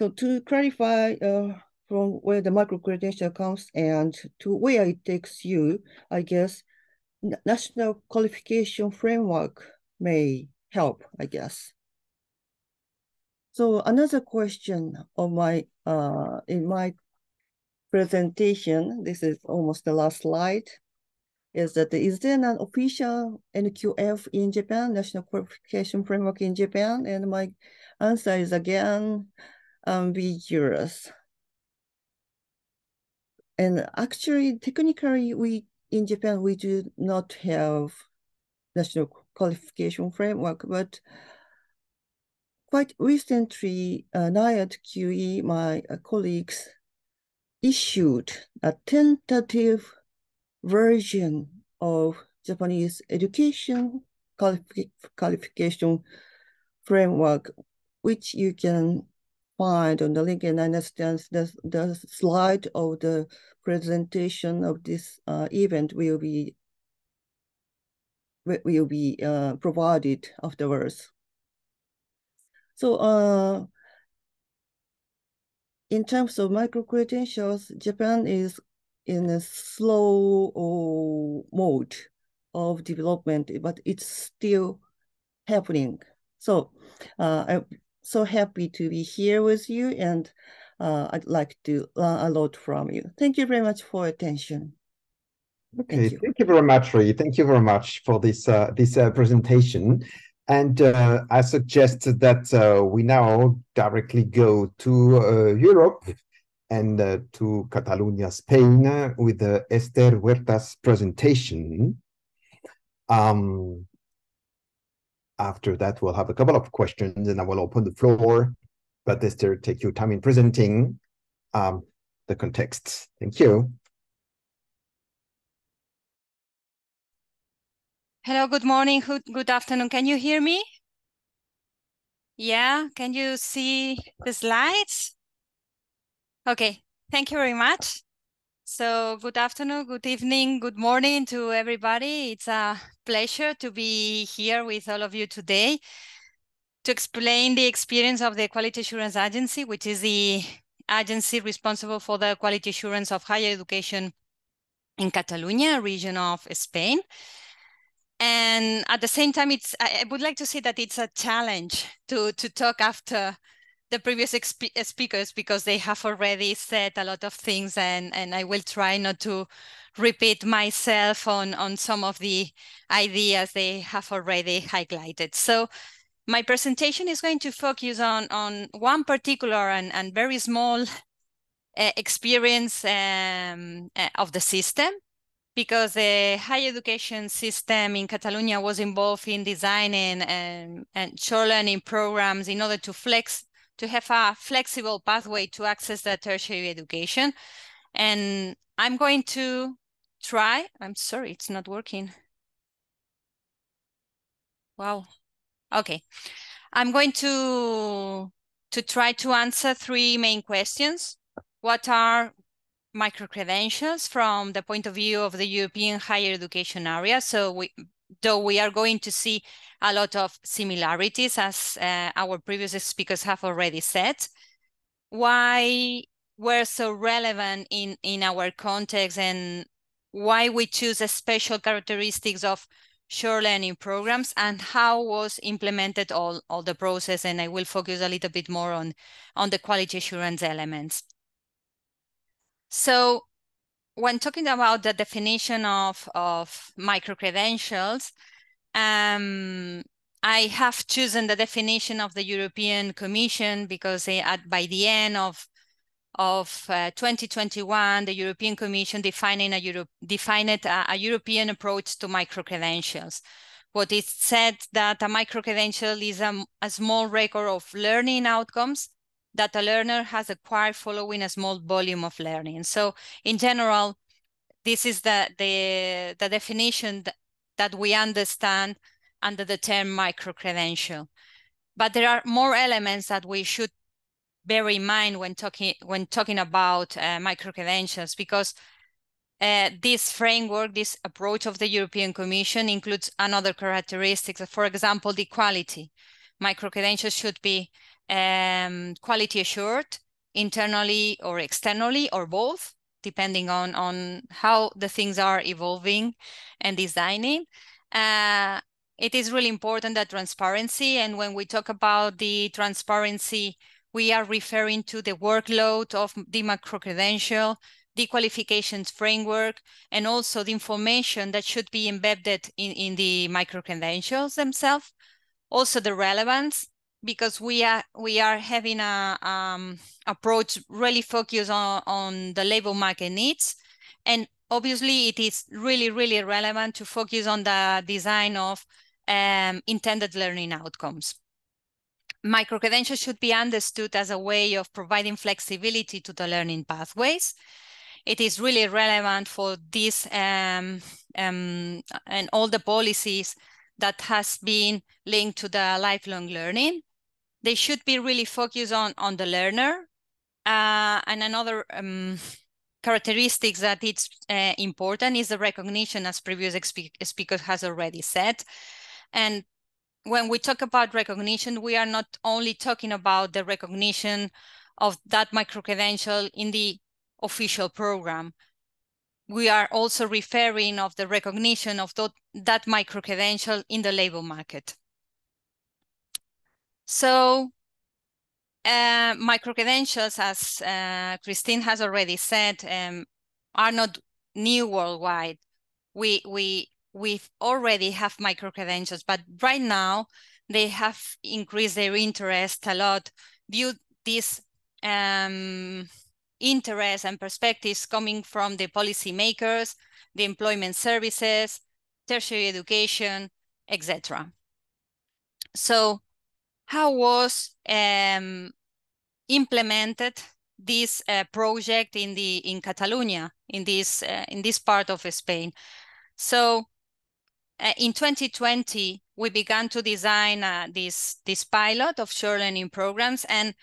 So to clarify uh, from where the micro credential comes and to where it takes you, I guess national qualification framework may help, I guess. So another question of my uh, in my presentation, this is almost the last slide, is that is there an official NQF in Japan, National Qualification Framework in Japan? And my answer is again ambiguous. And actually, technically, we in Japan, we do not have national qualification framework, but quite recently, uh, NIAD-QE, my uh, colleagues issued a tentative version of Japanese education qualification framework, which you can find on the link and understand the, the slide of the presentation of this uh, event will be will be uh, provided afterwards. So uh, in terms of micro-credentials, Japan is in a slow mode of development, but it's still happening. So uh, I'm so happy to be here with you and uh, I'd like to learn a lot from you. Thank you very much for attention. Okay, thank you, thank you very much, Ray. Thank you very much for this uh, this uh, presentation. And uh, I suggest that uh, we now directly go to uh, Europe and uh, to Catalonia, Spain, with Esther Huertas' presentation. Um, after that, we'll have a couple of questions and I will open the floor. But Esther, take your time in presenting um, the context. Thank you. Hello, good morning, good afternoon. Can you hear me? Yeah, can you see the slides? Okay, thank you very much. So good afternoon, good evening, good morning to everybody. It's a pleasure to be here with all of you today to explain the experience of the Quality Assurance Agency, which is the agency responsible for the quality assurance of higher education in Catalonia, region of Spain and at the same time it's i would like to say that it's a challenge to to talk after the previous uh, speakers because they have already said a lot of things and and i will try not to repeat myself on on some of the ideas they have already highlighted. So my presentation is going to focus on on one particular and, and very small uh, experience um, uh, of the system because the higher education system in Catalonia was involved in designing and, and short learning programs in order to flex to have a flexible pathway to access the tertiary education. And I'm going to try, I'm sorry, it's not working. Wow. Okay. I'm going to to try to answer three main questions. What are micro-credentials from the point of view of the European higher education area. So we, though we are going to see a lot of similarities, as uh, our previous speakers have already said, why we're so relevant in, in our context and why we choose a special characteristics of short learning programs and how was implemented all, all the process. And I will focus a little bit more on, on the quality assurance elements. So when talking about the definition of, of micro-credentials, um, I have chosen the definition of the European Commission because they, at, by the end of of uh, 2021, the European Commission defining a Euro defined a, a, European approach to micro-credentials. What it said that a micro-credential is a, a small record of learning outcomes that a learner has acquired following a small volume of learning. So in general, this is the, the, the definition that, we understand under the term micro-credential. But there are more elements that we should bear in mind when talking when talking about uh, micro-credentials because uh, this framework, this approach of the European Commission includes another characteristics. For example, the quality. Micro-credentials should be um, quality assured internally or externally or both, depending on, on how the things are evolving and designing. Uh, it is really important that transparency, and when we talk about the transparency, we are referring to the workload of the macro-credential, the qualifications framework, and also the information that should be embedded in, in the micro-credentials themselves. Also the relevance, because we are we are having a um, approach really focused on, on the labor market needs. And obviously it is really really relevant to focus on the design of um, intended learning outcomes. Micro-credentials should be understood as a way of providing flexibility to the learning pathways. It is really relevant for this um, um, and all the policies that has been linked to the lifelong learning they should be really focused on, on the learner. Uh, and another um, characteristics that it's uh, important is the recognition, as previous speaker has already said. And when we talk about recognition, we are not only talking about the recognition of that micro-credential in the official program. We are also referring of the recognition of that, that micro-credential in the labor market. So uh, micro-credentials, as uh, Christine has already said, um, are not new worldwide. We, we, we already have micro-credentials, but right now they have increased their interest a lot due this um, interest and perspectives coming from the policymakers, the employment services, tertiary education, etc. So how was um, implemented this uh, project in the in Catalonia in this uh, in this part of Spain? So uh, in 2020 we began to design uh, this this pilot of short learning programs and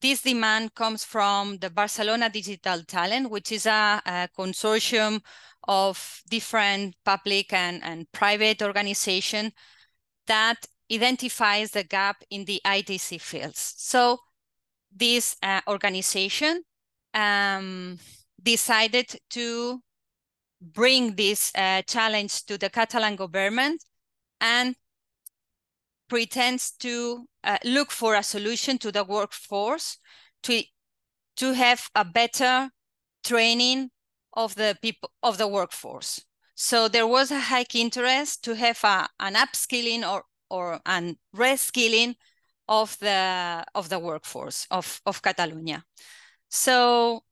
this demand comes from the Barcelona Digital Talent, which is a, a consortium of different public and, and private organizations that identifies the gap in the ITC fields. So this uh, organization um, decided to bring this uh, challenge to the Catalan government and pretends to uh, look for a solution to the workforce to, to have a better training of the people of the workforce. So there was a high interest to have a, an upskilling or or and reskilling of the of the workforce of of Catalonia. So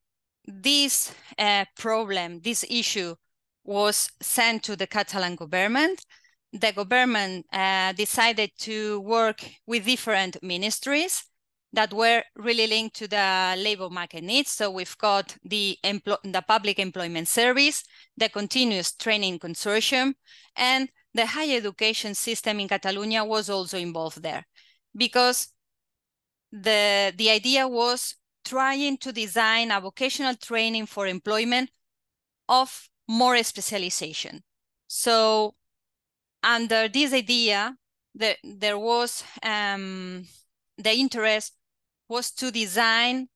this uh, problem, this issue, was sent to the Catalan government. The government uh, decided to work with different ministries that were really linked to the labor market needs. So we've got the, the public employment service, the continuous training consortium, and the higher education system in Catalonia was also involved there because the, the idea was trying to design a vocational training for employment of more specialization. So under this idea, the, there was um, the interest was to design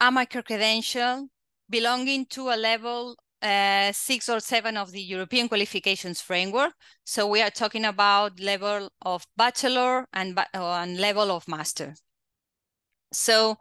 a micro-credential belonging to a level uh, six or seven of the European qualifications framework. So we are talking about level of bachelor and, uh, and level of master. So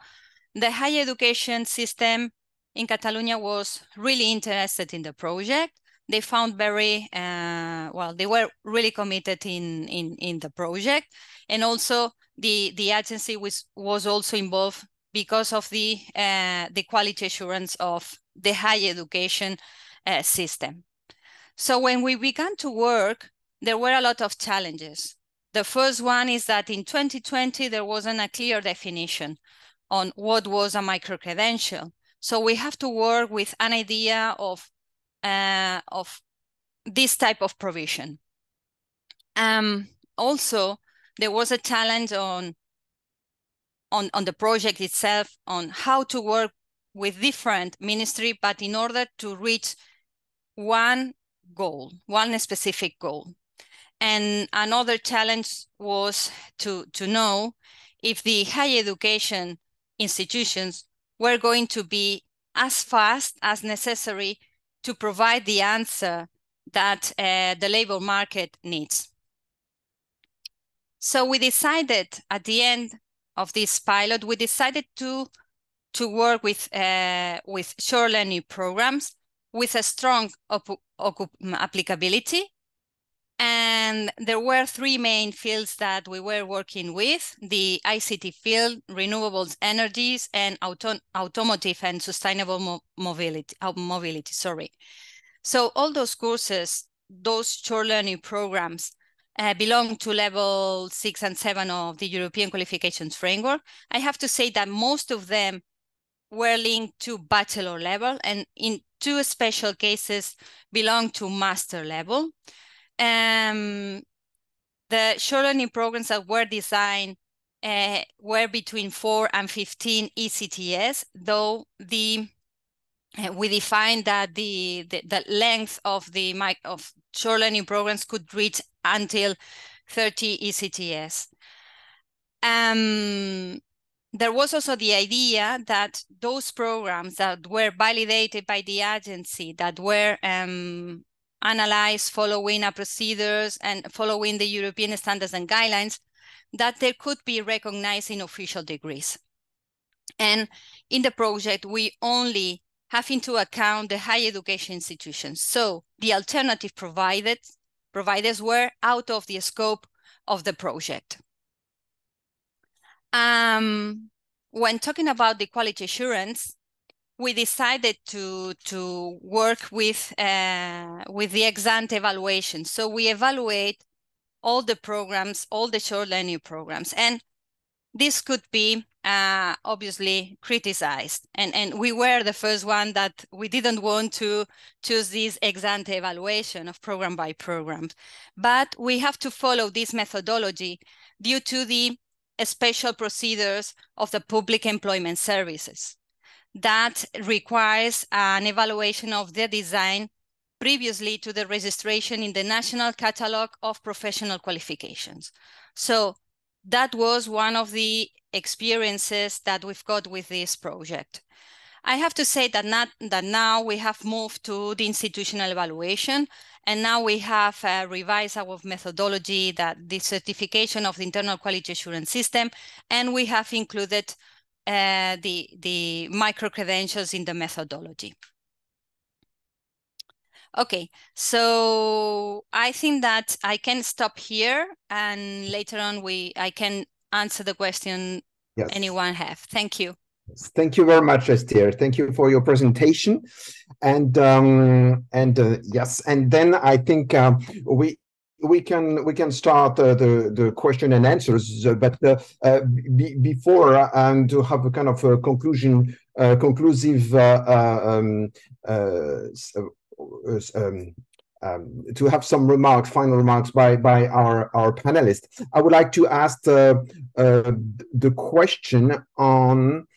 the higher education system in Catalonia was really interested in the project. They found very, uh, well, they were really committed in, in, in the project. And also the, the agency was, was also involved because of the, uh, the quality assurance of the higher education uh, system. So when we began to work, there were a lot of challenges. The first one is that in 2020, there wasn't a clear definition on what was a micro-credential. So we have to work with an idea of, uh, of this type of provision. Um, also, there was a challenge on, on, on the project itself on how to work with different ministry, but in order to reach one goal, one specific goal. And another challenge was to, to know if the higher education institutions were going to be as fast as necessary to provide the answer that uh, the labor market needs. So we decided at the end of this pilot, we decided to to work with, uh, with short learning programs with a strong applicability. And there were three main fields that we were working with, the ICT field, renewables energies, and auto automotive and sustainable mo mobility, uh, mobility, sorry. So all those courses, those short learning programs uh, belong to level six and seven of the European qualifications framework. I have to say that most of them were linked to bachelor level and in two special cases belong to master level. Um, the short learning programs that were designed uh, were between 4 and 15 ECTS, though the uh, we defined that the, the, the length of the of short learning programs could reach until 30 ECTS. Um, there was also the idea that those programs that were validated by the agency, that were um, analyzed following a procedures and following the European standards and guidelines, that they could be recognized in official degrees. And in the project, we only have into account the higher education institutions. So the alternative provided providers were out of the scope of the project. Um, when talking about the quality assurance, we decided to to work with uh, with the ex-ante evaluation. So we evaluate all the programs, all the short learning programs, and this could be uh, obviously criticized. And, and we were the first one that we didn't want to choose this ex-ante evaluation of program by program. But we have to follow this methodology due to the special procedures of the public employment services. That requires an evaluation of the design previously to the registration in the National Catalog of Professional Qualifications. So that was one of the experiences that we've got with this project. I have to say that not that now we have moved to the institutional evaluation, and now we have uh, revised our methodology, that the certification of the internal quality assurance system, and we have included uh, the the micro credentials in the methodology. Okay, so I think that I can stop here and later on we I can answer the question yes. anyone have. Thank you. Thank you very much, Esther. Thank you for your presentation. And um, and uh, yes, and then I think um, we we can we can start uh, the the question and answers uh, but uh, uh before uh, and to have a kind of a conclusion uh, conclusive um, um, um, to have some remarks, final remarks by by our our panelists. I would like to ask the question on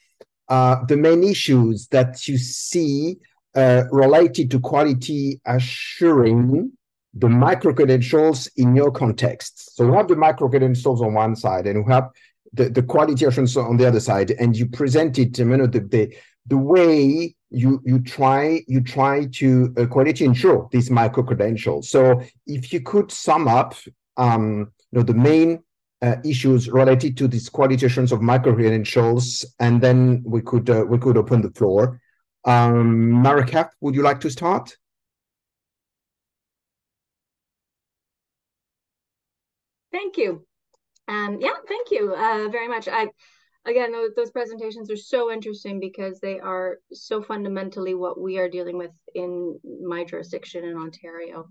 uh, the main issues that you see uh, related to quality assuring the micro credentials in your context. So we have the micro credentials on one side, and we have the, the quality assurance on the other side, and you presented you know, the, the the way you you try you try to uh, quality ensure these micro credentials. So if you could sum up, um, you know, the main uh, issues related to quality assurance of micro credentials, and then we could uh, we could open the floor. Um, Marika, would you like to start? Thank you. Um, yeah, thank you uh, very much. I again, those, those presentations are so interesting because they are so fundamentally what we are dealing with in my jurisdiction in Ontario.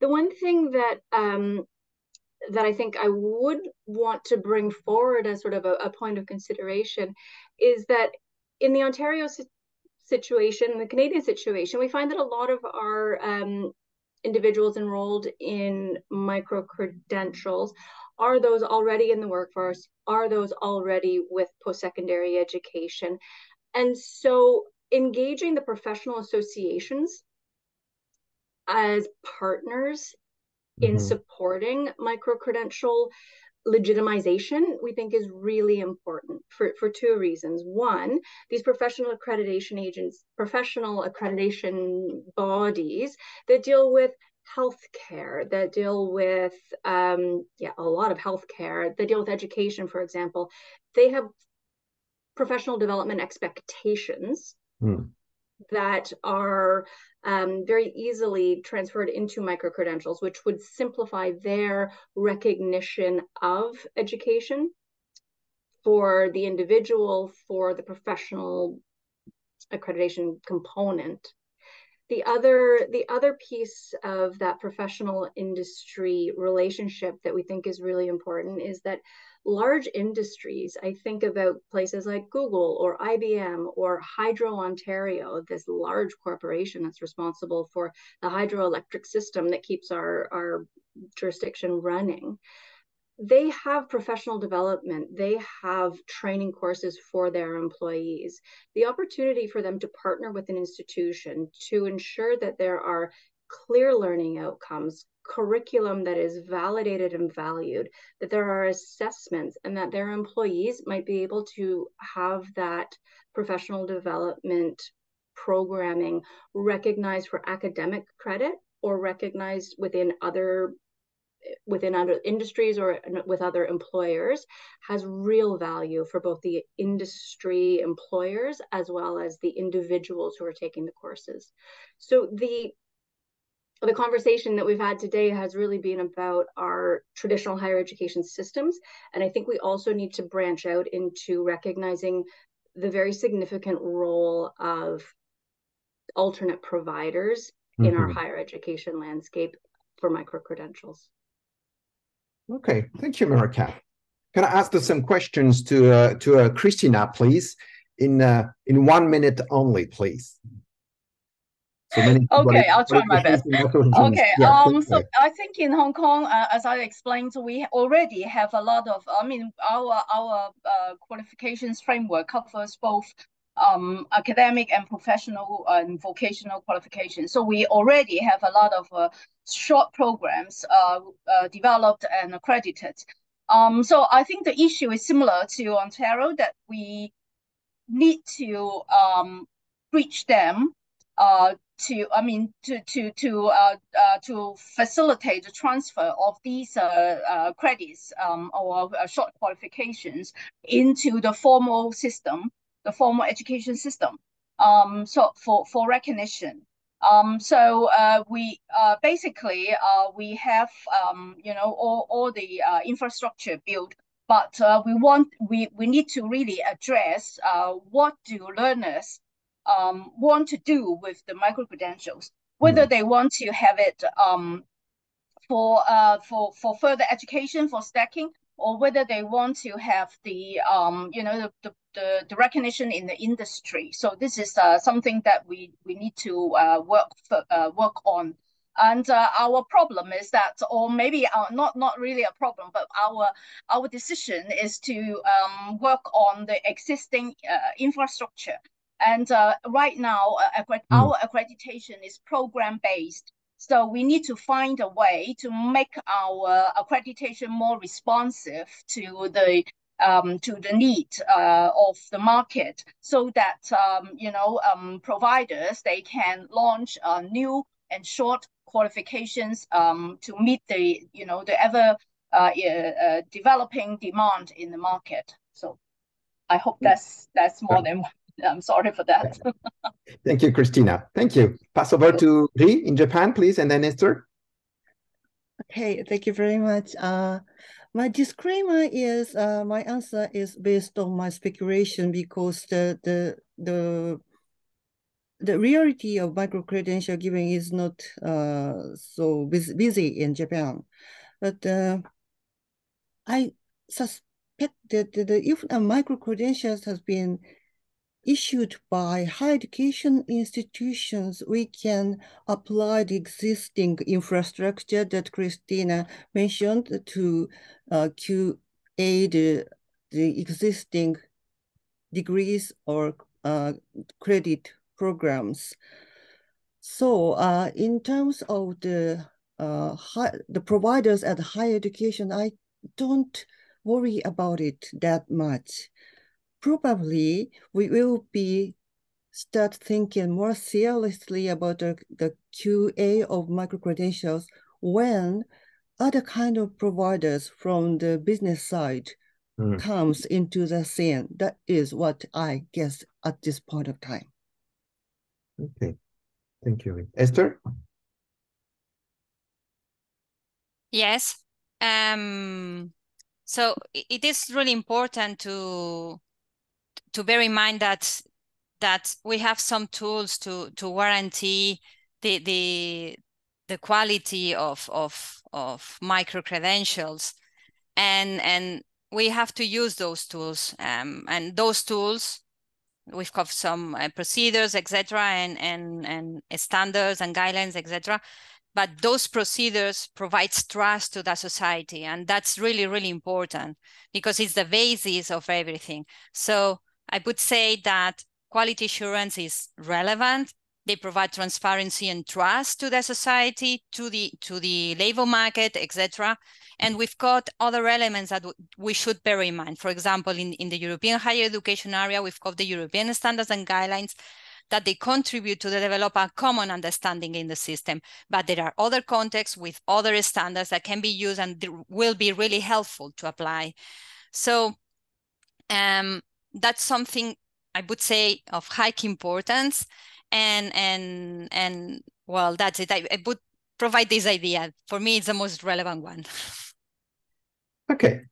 The one thing that um, that I think I would want to bring forward as sort of a, a point of consideration is that in the Ontario situation, the Canadian situation, we find that a lot of our um, individuals enrolled in micro credentials are those already in the workforce? Are those already with post secondary education? And so engaging the professional associations as partners mm-hmm. in supporting micro credential legitimization we think is really important for, for two reasons one these professional accreditation agents professional accreditation bodies that deal with healthcare that deal with um, yeah a lot of healthcare that deal with education for example they have professional development expectations hmm. That are um, very easily transferred into micro credentials which would simplify their recognition of education for the individual for the professional accreditation component. The other the other piece of that professional industry relationship that we think is really important is that large industries i think about places like google or ibm or hydro ontario this large corporation that's responsible for the hydroelectric system that keeps our our jurisdiction running they have professional development, they have training courses for their employees. The opportunity for them to partner with an institution to ensure that there are clear learning outcomes, curriculum that is validated and valued, that there are assessments, and that their employees might be able to have that professional development programming recognized for academic credit or recognized within other within other industries or with other employers has real value for both the industry employers as well as the individuals who are taking the courses. So the the conversation that we've had today has really been about our traditional higher education systems and i think we also need to branch out into recognizing the very significant role of alternate providers mm-hmm. in our mm-hmm. higher education landscape for micro credentials Okay, thank you, Marika. Can I ask some questions to uh, to uh, Christina, please, in uh, in one minute only, please. So okay, I'll try my best. Okay, yeah, um, so I think in Hong Kong, uh, as I explained, we already have a lot of. I mean, our our uh, qualifications framework covers both um, academic and professional and vocational qualifications. So we already have a lot of uh, short programs uh, uh, developed and accredited. Um, so I think the issue is similar to Ontario that we need to um, reach them uh, to I mean to to to uh, uh, to facilitate the transfer of these uh, uh, credits um, or uh, short qualifications into the formal system the formal education system. Um, so for, for recognition. Um, so uh, we basically uh, we have um, you know all, all the infrastructure built, but we want we, we need to really address uh, what do learners um, want to do with the micro credentials, whether mm. they want to have it um, for for for further education for stacking, or whether they want to have the um, you know the, the the, the recognition in the industry. So this is uh, something that we, we need to uh, work for, uh, work on. And uh, our problem is that, or maybe our, not not really a problem, but our our decision is to um, work on the existing uh, infrastructure. And uh, right now, mm. our accreditation is program based. So we need to find a way to make our accreditation more responsive to the um, to the need uh, of the market so that um, you know um, providers they can launch uh, new and short qualifications um, to meet the you know the ever uh, uh, developing demand in the market so I hope that's that's more than I'm sorry for that. Thank you, Christina. Thank you. Pass over to Rie in Japan, please, and then Esther. Okay, thank you very much. Uh, my disclaimer is uh, my answer is based on my speculation because the the the the reality of micro credential giving is not uh, so busy in Japan, but uh, I suspect that the, if a micro credentials has been issued by higher education institutions, we can apply the existing infrastructure that Christina mentioned to uh, QA the, the existing degrees or uh, credit programs. So uh, in terms of the uh, high, the providers at higher education, I don't worry about it that much probably we will be start thinking more seriously about the, the QA of micro-credentials when other kind of providers from the business side mm. comes into the scene. That is what I guess at this point of time. Okay, thank you. Esther? Yes. Um, so it is really important to to bear in mind that that we have some tools to to guarantee the the the quality of of of micro credentials. And and we have to use those tools um, and those tools we've got some uh, procedures etc and and and standards and guidelines etc but those procedures provides trust to the society. And that's really, really important because it's the basis of everything. So I would say that quality assurance is relevant. They provide transparency and trust to the society, to the to the labor market, etc. And we've got other elements that we should bear in mind. For example, in, in the European higher education area, we've got the European standards and guidelines that they contribute to the develop a common understanding in the system. But there are other contexts with other standards that can be used and will be really helpful to apply. So um, that's something I would say of high importance. And and and well, that's it. I, I would provide this idea. For me, it's the most relevant one. Okay,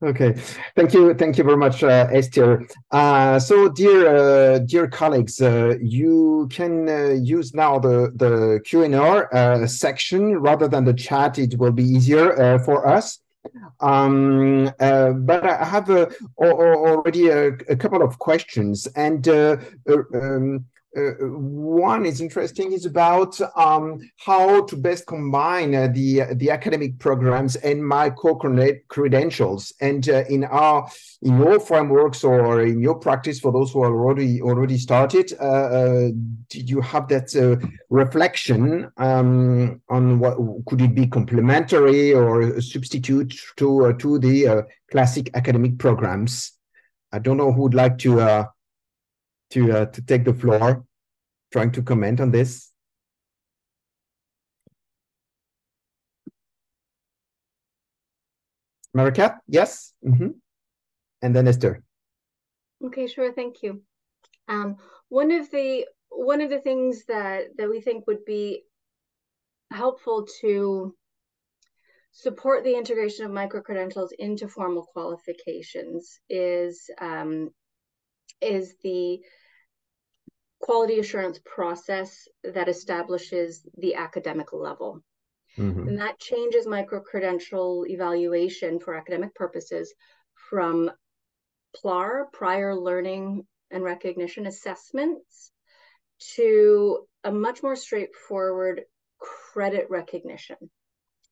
Okay, thank you, thank you very much, uh, Esther. Uh, so, dear uh, dear colleagues, uh, you can uh, use now the the Q and R uh, section rather than the chat. It will be easier for us. Um, but I have already a, a, couple of questions, and um, uh, one is interesting is about um, how to best combine uh, the the academic programs and my micro credentials. And uh, in our in your frameworks or in your practice for those who already already started uh, uh, did you have that uh, reflection um, on what could it be complementary or a substitute to to the classic academic programs? I don't know who would like to to uh, to take the floor, trying to comment on this. Marikat, yes, mm -hmm. and then Esther. Okay, sure, thank you. Um, one of the one of the things that that we think would be helpful to support the integration of micro credentials into formal qualifications is um, is the quality assurance process that establishes the academic level. Mm-hmm. And that changes micro credential evaluation for academic purposes from PLAR, prior learning and recognition assessments, to a much more straightforward credit recognition.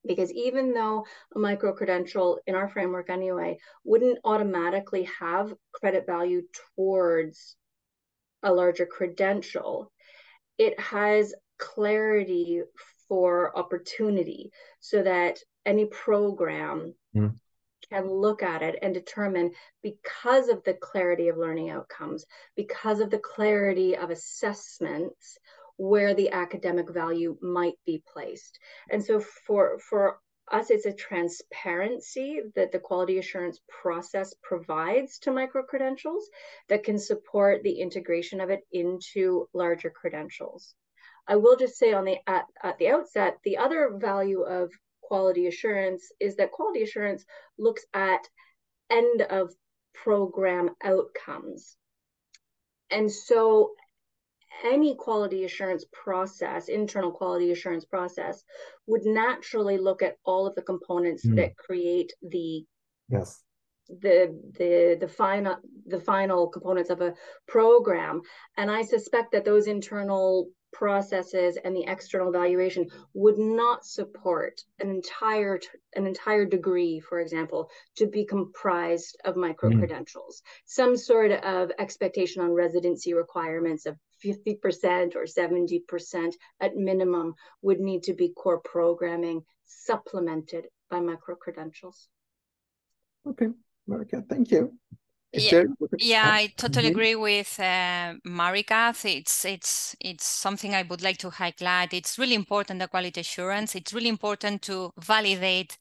Because even though a micro credential in our framework anyway wouldn't automatically have credit value towards a larger credential, it has clarity for opportunity so that any program mm. can look at it and determine because of the clarity of learning outcomes, because of the clarity of assessments, where the academic value might be placed. And so for for us, it's a transparency that the quality assurance process provides to micro credentials that can support the integration of it into larger credentials. I will just say on the at, at the outset, the other value of quality assurance is that quality assurance looks at end of program outcomes. And so any quality assurance process, internal quality assurance process, would naturally look at all of the components mm. that create the yes the the the final the final components of a program and i suspect that those internal processes and the external evaluation would not support an entire an entire degree for example to be comprised of micro credentials mm. some sort of expectation on residency requirements of 50% or 70% at minimum would need to be core programming supplemented by micro credentials okay Marika, thank you yeah, yeah, I totally agree with uh, Marika. It's it's it's something I would like to highlight. It's really important the quality assurance. It's really important to validate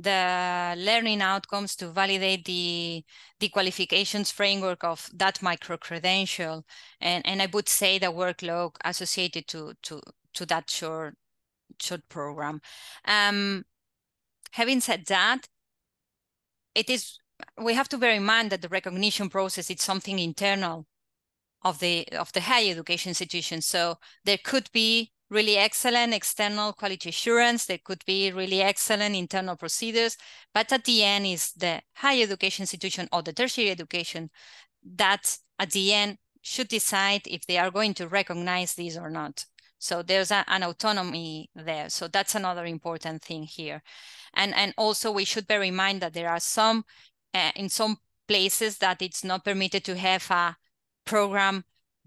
the learning outcomes to validate the the qualifications framework of that micro credential and and i would say the workload associated to to to that short short program um having said that it is we have to bear in mind that the recognition process is something internal of the of the higher education institution. So there could be really excellent external quality assurance. There could be really excellent internal procedures, but at the end is the higher education institution or the tertiary education that at the end should decide if they are going to recognize these or not. So there's a, an autonomy there. So that's another important thing here. And, and also we should bear in mind that there are some, uh, in some places that it's not permitted to have a program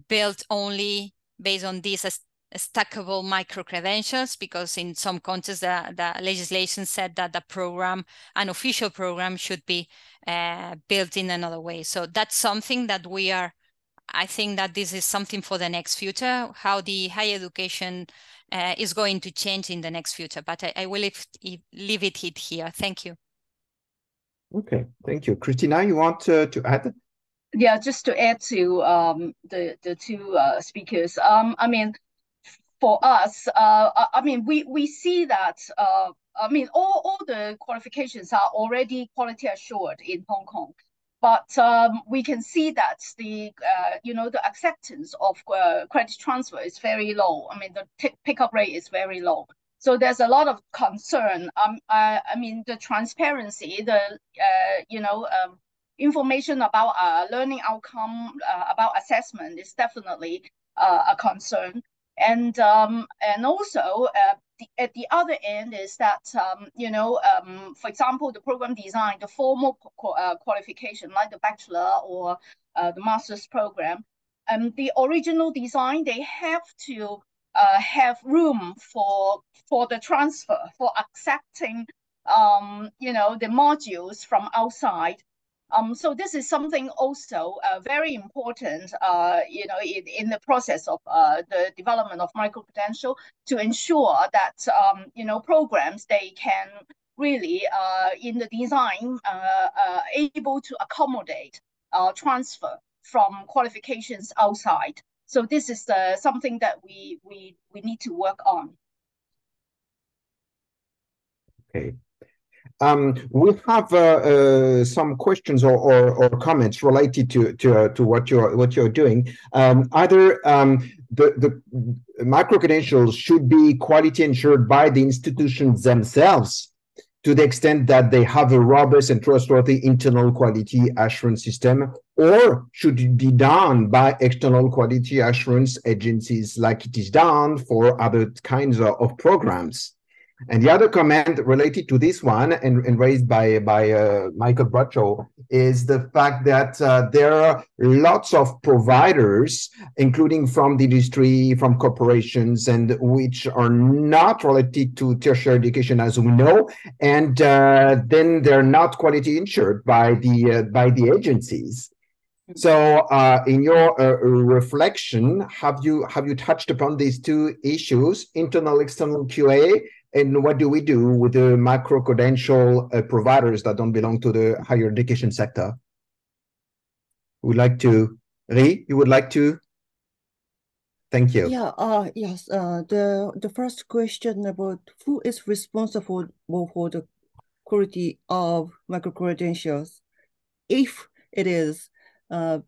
built only based on these stackable micro-credentials because in some countries the, the legislation said that the program, an official program should be uh, built in another way. So that's something that we are, I think that this is something for the next future, how the higher education uh, is going to change in the next future. But I, I will leave, leave it here. Thank you. Okay, thank you. Christina, you want to, to add? Yeah, just to add to um, the, the two uh, speakers. Um, I mean, for us, uh, I mean, we, we see that, uh, I mean, all, all the qualifications are already quality assured in Hong Kong. But um, we can see that the, uh, you know, the acceptance of uh, credit transfer is very low. I mean, the pickup rate is very low. So there's a lot of concern. Um, I, I mean, the transparency, the, uh, you know, um, information about uh, learning outcome, uh, about assessment is definitely uh, a concern. And um, and also uh, the, at the other end is that um, you know um, for example the program design the formal uh, qualification like the bachelor or uh, the master's program um, the original design they have to uh, have room for for the transfer for accepting um, you know the modules from outside um, so this is something also uh, very important, uh, you know, in, in the process of uh, the development of micro-credential to ensure that, um, you know, programs, they can really, uh, in the design, uh, uh, able to accommodate transfer from qualifications outside. So this is something that we, we, we need to work on. Okay, um, we have uh, uh, some questions or, or, or, comments related to to, uh, to what you're what you're doing. Um, either um, the the micro credentials should be quality ensured by the institutions themselves, to the extent that they have a robust and trustworthy internal quality assurance system, or should it be done by external quality assurance agencies like it is done for other kinds of, of programs? And the other comment related to this one and, and raised by, by uh, Michael Bradshaw is the fact that uh, there are lots of providers, including from the industry, from corporations, and which are not related to tertiary education as we know, and uh, then they're not quality insured by the uh, by the agencies. So, uh, in your uh, reflection, have you have you touched upon these two issues, internal external QA, and what do we do with the micro credential uh, providers that don't belong to the higher education sector? Would like to, Rie, you would like to? Thank you. Yeah, uh, yes. Uh, the the first question about who is responsible for the quality of micro credentials, if it is uh,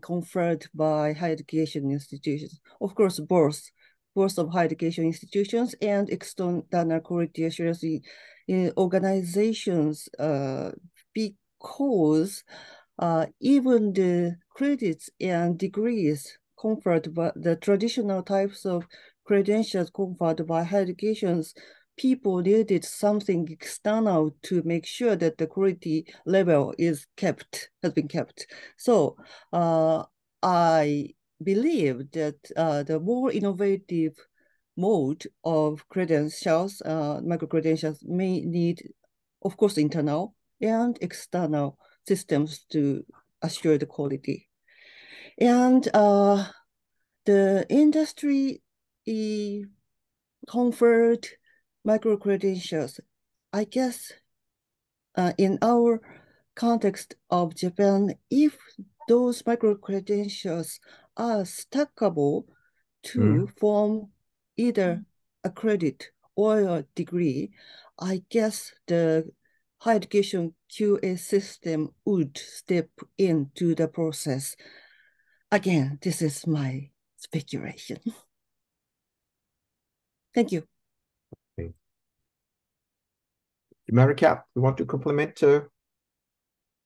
conferred by higher education institutions. Of course, both, both of higher education institutions and external quality assurance organizations uh, because uh, even the credits and degrees conferred by the traditional types of credentials conferred by higher educations people needed something external to make sure that the quality level is kept, has been kept. So uh, I believe that uh, the more innovative mode of credentials, uh, micro-credentials may need, of course, internal and external systems to assure the quality. And uh, the industry conferred micro credentials. I guess uh, in our context of Japan, if those micro credentials are stackable to mm. form either a credit or a degree, I guess the higher education QA system would step into the process. Again, this is my speculation. Thank you. Okay. Marica, you want to complement uh,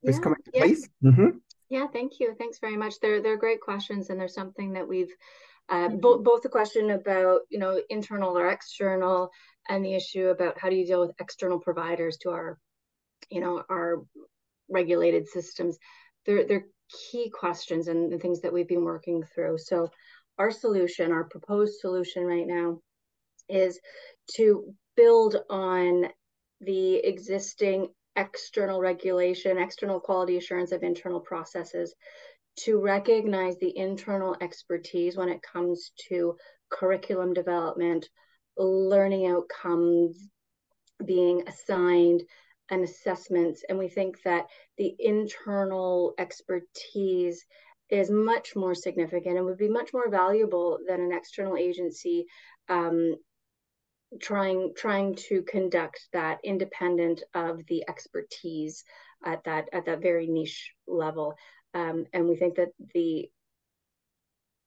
this yeah, comment, yeah. please? Mm -hmm. Yeah, thank you. Thanks very much. They're they're great questions, and they're something that we've Uh, mm-hmm. both both the question about you know internal or external, and the issue about how do you deal with external providers to our, you know, our regulated systems. They're they're key questions and, and things that we've been working through. So our solution, our proposed solution right now, is to build on the existing external regulation, external quality assurance of internal processes to recognize the internal expertise when it comes to curriculum development, learning outcomes being assigned, and assessments. And we think that the internal expertise is much more significant and would be much more valuable than an external agency um, trying trying to conduct that independent of the expertise at that at that very niche level. Um, and we think that the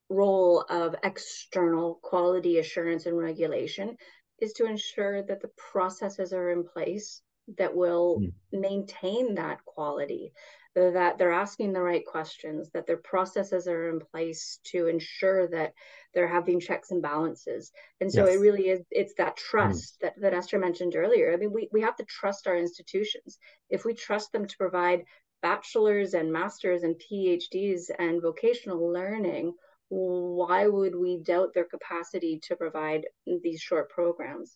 role of external quality assurance and regulation is to ensure that the processes are in place that will mm. maintain that quality that they're asking the right questions, that their processes are in place to ensure that they're having checks and balances. And so yes. it really is, it's that mm. trust mm. that, that Esther mentioned earlier. I mean, we, we have to trust our institutions. If we trust them to provide bachelor's and master's and PhDs and vocational learning, why would we doubt their capacity to provide these short programs?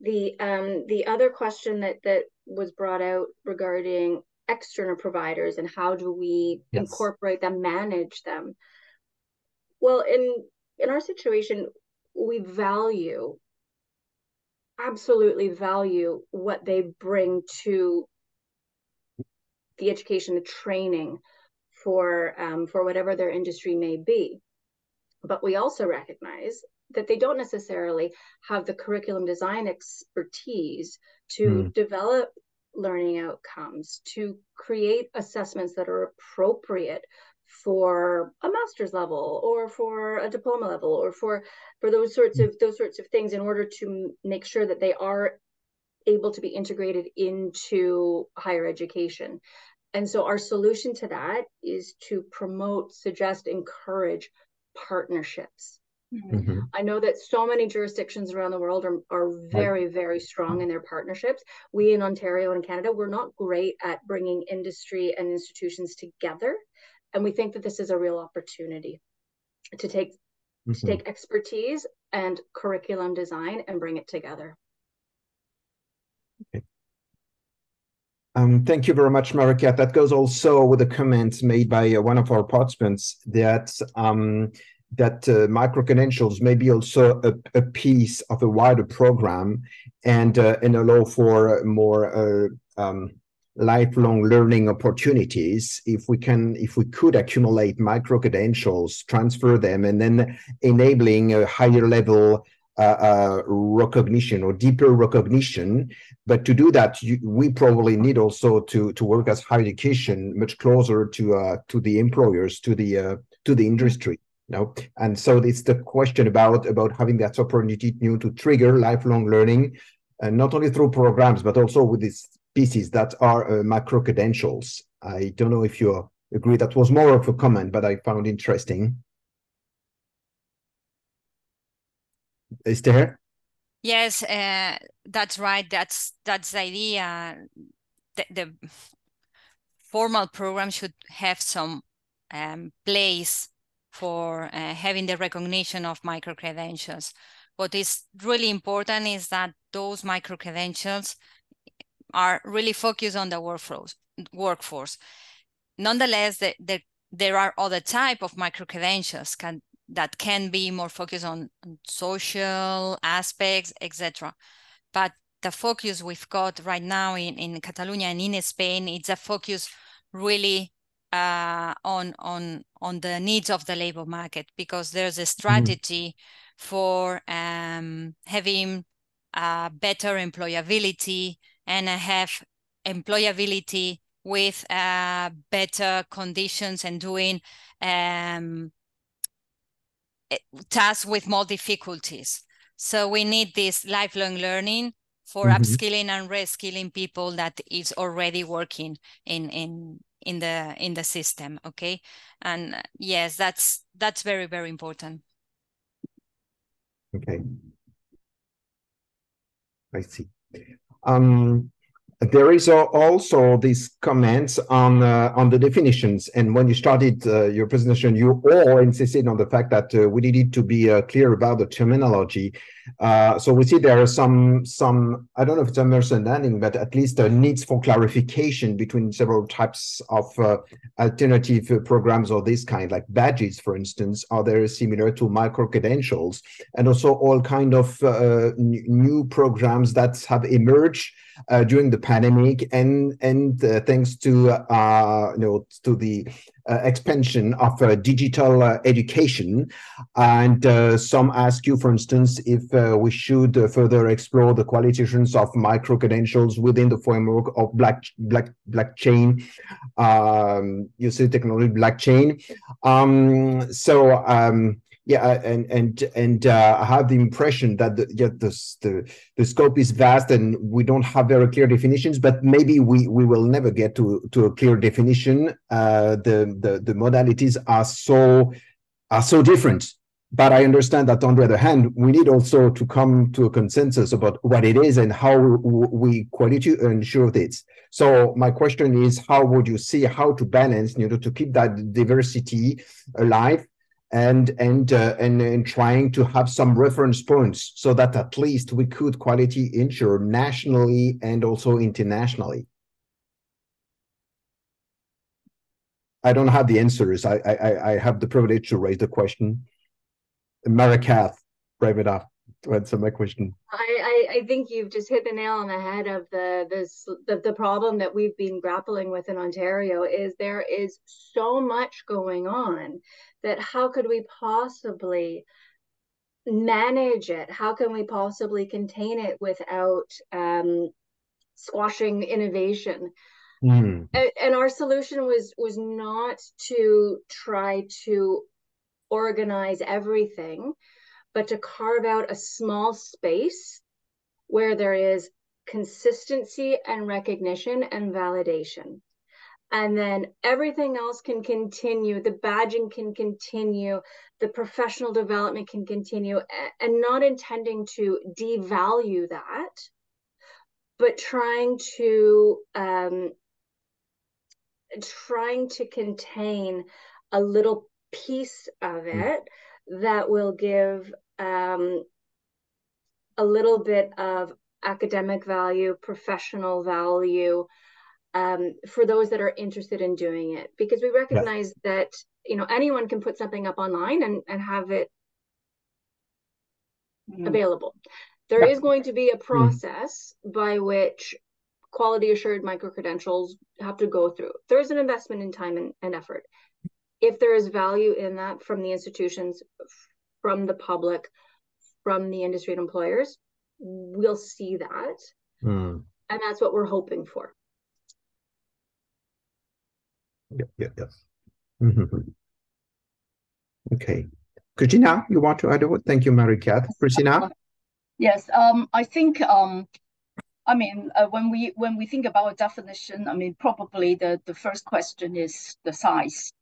The um, the other question that that was brought out regarding external providers and how do we yes. incorporate them manage them well in in our situation we value absolutely value what they bring to the education the training for um, for whatever their industry may be but we also recognize that they don't necessarily have the curriculum design expertise to mm. develop learning outcomes, to create assessments that are appropriate for a master's level or for a diploma level or for for those sorts of those sorts of things in order to make sure that they are able to be integrated into higher education. And so our solution to that is to promote, suggest, encourage partnerships Mm-hmm. I know that so many jurisdictions around the world are, are very, very strong in their partnerships. We in Ontario and Canada, we're not great at bringing industry and institutions together. And we think that this is a real opportunity to take mm-hmm. to take expertise and curriculum design and bring it together. Okay. Um, thank you very much, Marika. That goes also with a comment made by uh, one of our participants that um, that uh, micro credentials may be also a, a, piece of a wider program and uh, and allow for more uh, um, lifelong learning opportunities if we can if we could accumulate micro credentials transfer them and then enabling a higher level uh, uh, recognition or deeper recognition. But to do that, you, we probably need also to to work as higher education much closer to uh, to the employers, to the uh, to the industry no? And so it's the question about about having that opportunity new to trigger lifelong learning and not only through programs but also with these pieces that are uh, macro credentials. I don't know if you agree that was more of a comment but i found interesting. Is there? Yes uh, that's right. That's that's the idea. The, the formal program should have some um, place for uh, having the recognition of micro-credentials. What is really important is that those micro-credentials are really focused on the workforce. workforce. Nonetheless, the, the, there are other type of micro-credentials can, that can be more focused on, on social aspects, etc. But the focus we've got right now in, in Catalonia and in Spain, it's a focus really uh, on on on the needs of the labor market because there's a mm-hmm. strategy mm. for um, having uh, better employability and have employability with uh, better conditions and doing um, eh, tasks with more difficulties. So we need this lifelong learning for mm-hmm. upskilling and reskilling people that is already working in in in the in the system okay? And uh, yes that's that's very very important. Okay. I see. Um there is also these comments on uh, on the definitions. And when you started uh, your presentation you all insisted on the fact that uh, we needed to be uh, clear about the terminology. Uh, so we see there are some some i don't know if it's a misunderstanding but at least uh, needs for clarification between several types of alternative programs or this kind like badges for instance. Are they similar to micro credentials and also all kind of new programs that have emerged uh, during the pandemic and and uh, thanks to uh, you know to the uh, expansion of uh, digital uh, education. And some ask you for instance if we should further explore the qualifications of micro credentials within the framework of black black blockchain um, you see technology blockchain. Um, so um, yeah, and and and uh, I have the impression that the, yeah, the, the the scope is vast and we don't have very clear definitions. But maybe we we will never get to to a clear definition. Uh, the the the modalities are so are so different. But I understand that on the other hand, we need also to come to a consensus about what it is and how we quality ensure this. So my question is, how would you see how to balance, you know, to keep that diversity alive and and uh, and, and trying to have some reference points so that at least we could quality ensure nationally and also internationally. I don't have the answers. I I, I have the privilege to raise the question. Maricath, wrap it up to answer my question. I, I, I think you've just hit the nail on the head of the this the, the problem that we've been grappling with in Ontario is there is so much going on that how could we possibly manage it? How can we possibly contain it without um, squashing innovation? Mm. And, and our solution was was not to try to organize everything, but to carve out a small space where there is consistency and recognition and validation and then everything else can continue the badging can continue the professional development can continue and not intending to devalue that but trying to um, trying to contain a little piece of hmm. it that will give um, a little bit of academic value professional value um, for those that are interested in doing it because we recognize yeah. that you know anyone can put something up online and, and have it mm. available There yeah. is going to be a mm. process mm. by which quality assured micro credentials have to go through there's an investment in time and, and effort if there is value in that from the institutions from the public from the industry and employers we'll see that mm. and that's what we're hoping for yeah, yeah, yes. Mm-hmm. Okay. Christina, you want to add a word? Thank you, Maricath. Christina? Yes, um, I think um, I mean, uh, when we when we think about a definition, I mean, probably the, the first question is the size.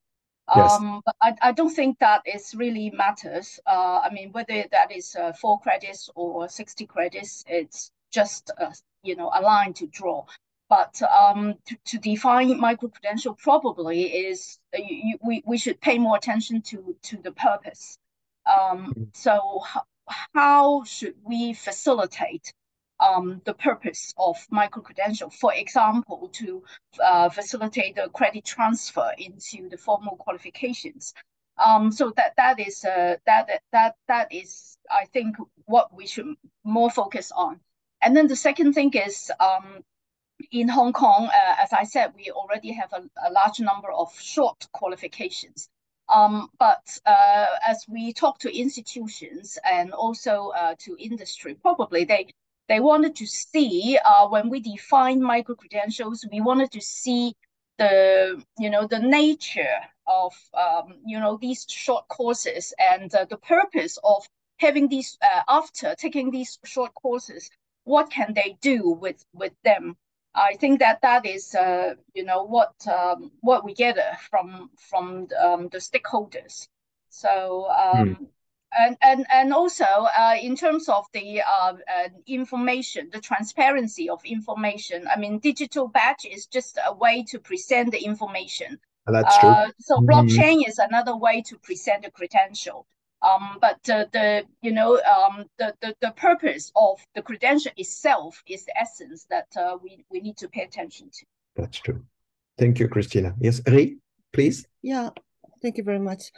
Yes. Um, but I, I don't think that is really matters. Uh, I mean, whether that is uh, four credits or 60 credits, it's just, uh, you know, a line to draw. But um, to, to define micro-credential probably is uh, you, we, we should pay more attention to, to the purpose. Um, mm-hmm. so how should we facilitate um, the purpose of micro-credential? For example, to uh, facilitate the credit transfer into the formal qualifications. Um, so that that is uh, that that that is I think what we should more focus on. And then the second thing is um, in Hong Kong, uh, as I said, we already have a, a large number of short qualifications. Um, but uh, as we talk to institutions and also uh, to industry, probably they they wanted to see uh, when we define micro credentials, we wanted to see the you know the nature of um, you know these short courses and uh, the purpose of having these uh, after taking these short courses, what can they do with with them? I think that that is, uh, you know, what um, what we get from from um, the stakeholders. So um, mm. and and and also uh, in terms of the uh, uh, information, the transparency of information. I mean, digital badge is just a way to present the information. That's true. Uh, so Mhm. blockchain is another way to present the credential. Um, but uh, the you know um, the, the the purpose of the credential itself is the essence that uh, we we need to pay attention to. That's true. Thank you, Christina. Yes, Rie, please. Yeah, thank you very much.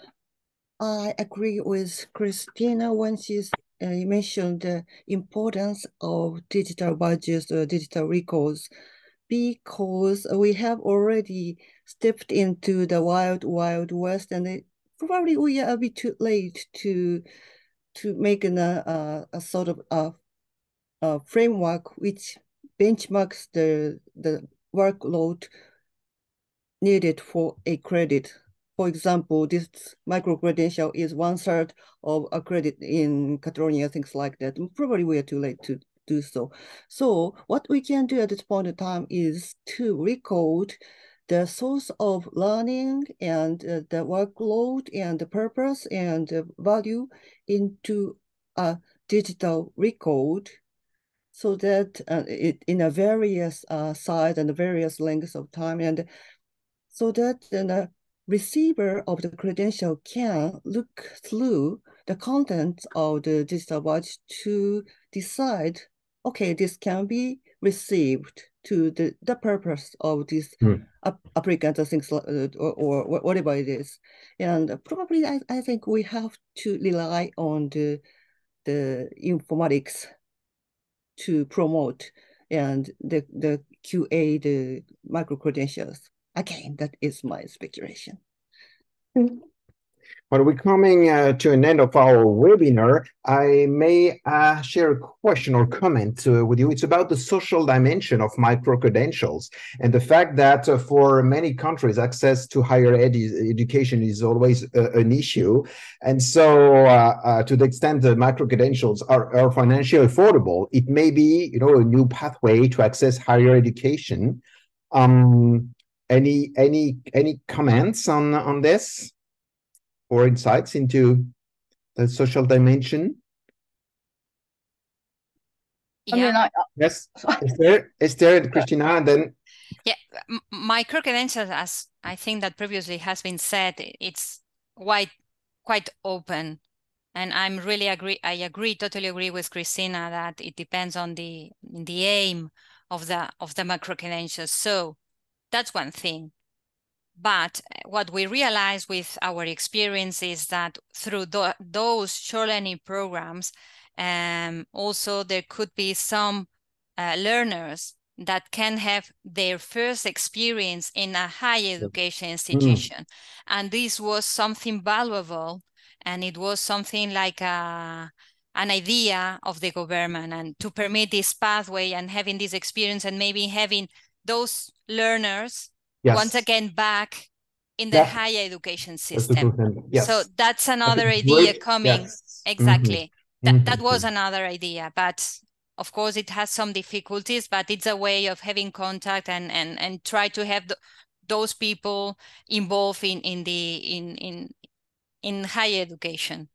I agree with Christina when she uh, mentioned the importance of digital badges or digital records because we have already stepped into the wild, wild west, and it, probably we are a bit too late to to make an, uh, a sort of a, a framework which benchmarks the the workload needed for a credit. For example, this micro credential is one third of a credit in Catalonia, things like that. Probably we are too late to do so. So what we can do at this point in time is to recode the source of learning and uh, the workload and the purpose and the value into a digital record so that uh, it in a various uh, size and various lengths of time and so that the receiver of the credential can look through the contents of the digital badge to decide, okay, this can be received to the, the purpose of this ap- applicant or things uh, or, or whatever it is. And probably I, I think we have to rely on the the informatics to promote and the the QA the micro credentials. Again, that is my speculation. Well, we're coming uh, to an end of our webinar. I may uh, share a question or comment uh, with you. It's about the social dimension of micro-credentials and the fact that uh, for many countries, access to higher edu- education is always uh, an issue. And so uh, to the extent that micro-credentials are, are financially affordable, it may be, you know, a new pathway to access higher education. Um, any any any comments on on this? Or insights into the social dimension? I mean, I, Yes, Esther, Esther and Christina, and then Yeah, my micro credentials, as I think that previously has been said, it's quite quite open, and I'm really agree. I agree, totally agree with Christina that it depends on the the aim of the of the macro credentials. So that's one thing. But uh, what we realize with our experience is that through tho- those short learning programs, um, also there could be some uh, learners that can have their first experience in a higher education institution. And this was something valuable, and it was something like a, an idea of the government and to permit this pathway and having this experience and maybe having those learners yes, once again back in the Yeah. higher education system. yes, So that's another That's idea great- coming. yes, mhm, Exactly. That that mhm, was another idea, but of course it has some difficulties, but it's a way of having contact and and and try to have th those people involved in in the in in in higher education.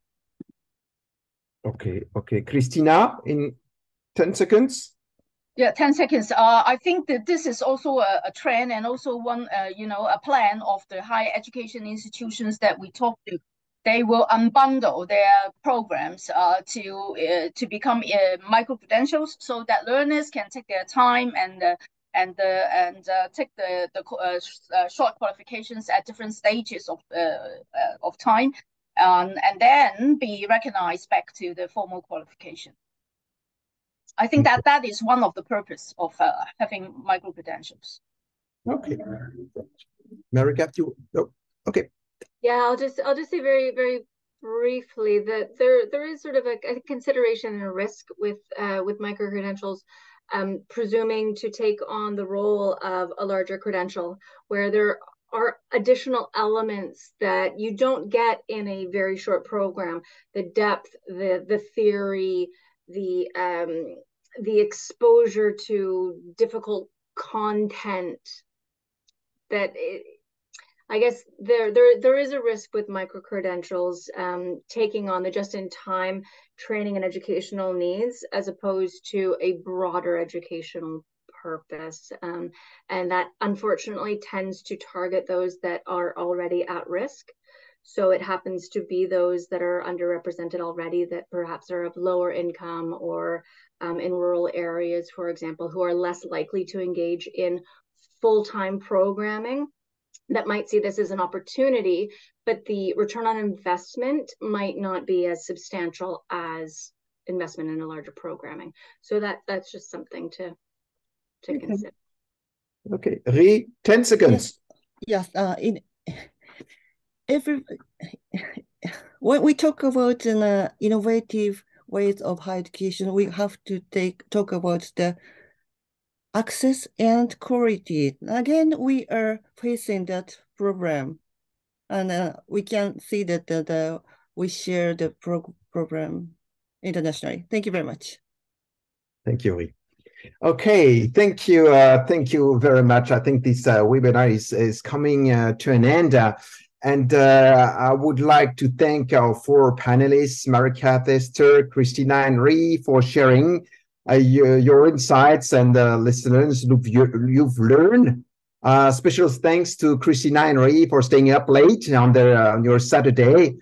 Okay, okay, Christina, in ten seconds. Yeah, 10 seconds. Uh, I think that this is also a, a trend and also one, uh, you know, a plan of the higher education institutions that we talk to. They will unbundle their programs uh, to uh, to become uh, micro credentials, so that learners can take their time and uh, and and take the the sh- short qualifications at different stages of of time, um, and then be recognized back to the formal qualification. I think that that is one of the purpose of uh, having micro credentials. Okay, Mary Kat, you, oh, okay, Yeah, I'll just I'll just say very very briefly that there there is sort of a, a consideration and a risk with uh, with micro credentials, um, presuming to take on the role of a larger credential, where there are additional elements that you don't get in a very short program, the depth, the the theory, the um, the exposure to difficult content that it, I guess there there there is a risk with micro credentials um, taking on the just in time training and educational needs as opposed to a broader educational purpose, um, and that unfortunately tends to target those that are already at risk. So it happens to be those that are underrepresented already that perhaps are of lower income or um, in rural areas, for example, who are less likely to engage in full-time programming that might see this as an opportunity, but the return on investment might not be as substantial as investment in a larger programming. So that that's just something to to okay. consider. Okay, Rie, 10 seconds. Yes, yes uh, in every when we talk about uh, innovative ways of higher education, we have to take talk about the access and quality. Again, we are facing that problem, and uh, we can see that the, the we share the pro program internationally. Thank you very much. Thank you. Okay, thank you. Uh, thank you very much. I think this uh, webinar is, is coming uh, to an end. And uh, I would like to thank our four panelists, Mariekath, Esther, Christina, and Rie, for sharing uh, your, your, insights and uh, listeners you've, learned. Uh, special thanks to Christina and Rie for staying up late on, uh, on your Saturday.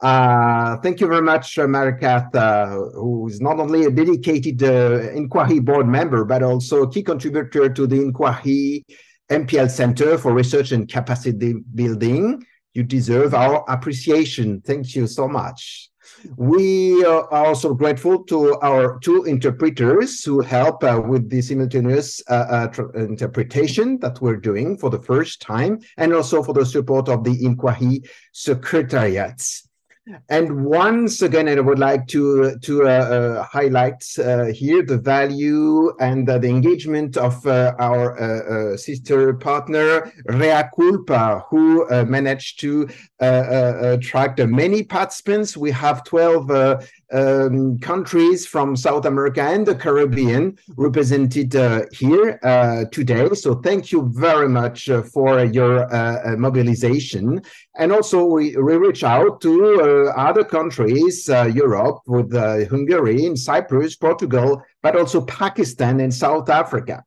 Uh, thank you very much, uh, Mariekath, uh, who is not only a dedicated INQAAHE board member, but also a key contributor to the Inquiry MPL Center for Research and Capacity Building. You deserve our appreciation. Thank you so much. We are also grateful to our two interpreters who help uh, with the simultaneous uh, uh, interpretation that we're doing for the first time, and also for the support of the INQAAHE secretariats. And once again, I would like to to uh, uh, highlight uh, here the value and uh, the engagement of uh, our uh, sister partner Rea Culpa, who managed to attract many participants. We have 12 um, countries from South America and the Caribbean represented uh, here uh, today. So thank you very much uh, for your uh, uh, mobilization. And also we, we reach out to uh, other countries, Europe with Hungary and Cyprus, Portugal, but also Pakistan and South Africa.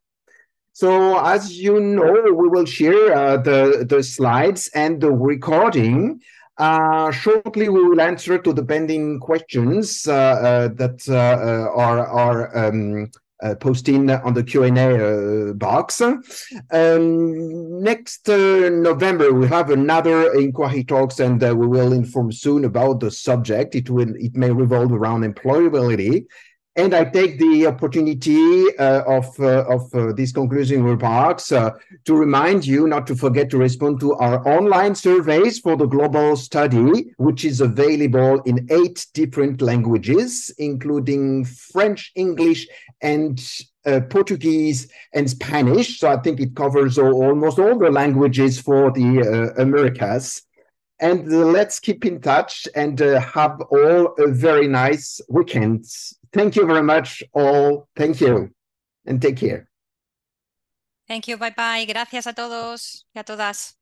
So as you know, we will share the, the slides and the recording uh, shortly, we will answer to the pending questions uh, uh, that uh, uh, are are um, posting on the Q&A box. Um, next November, we have another INQAAHE talks, and we will inform soon about the subject. It will it may revolve around employability, and I take the opportunity uh, of, uh, of uh, these concluding remarks uh, to remind you not to forget to respond to our online surveys for the global study, which is available in eight different languages, including French, English, and uh, Portuguese and Spanish. So I think it covers all, almost all the languages for the uh, Americas. And let's keep in touch and have all a very nice weekend. Thank you very much, all. Thank you, and take care. Thank you. Bye bye. Gracias a todos y a todas.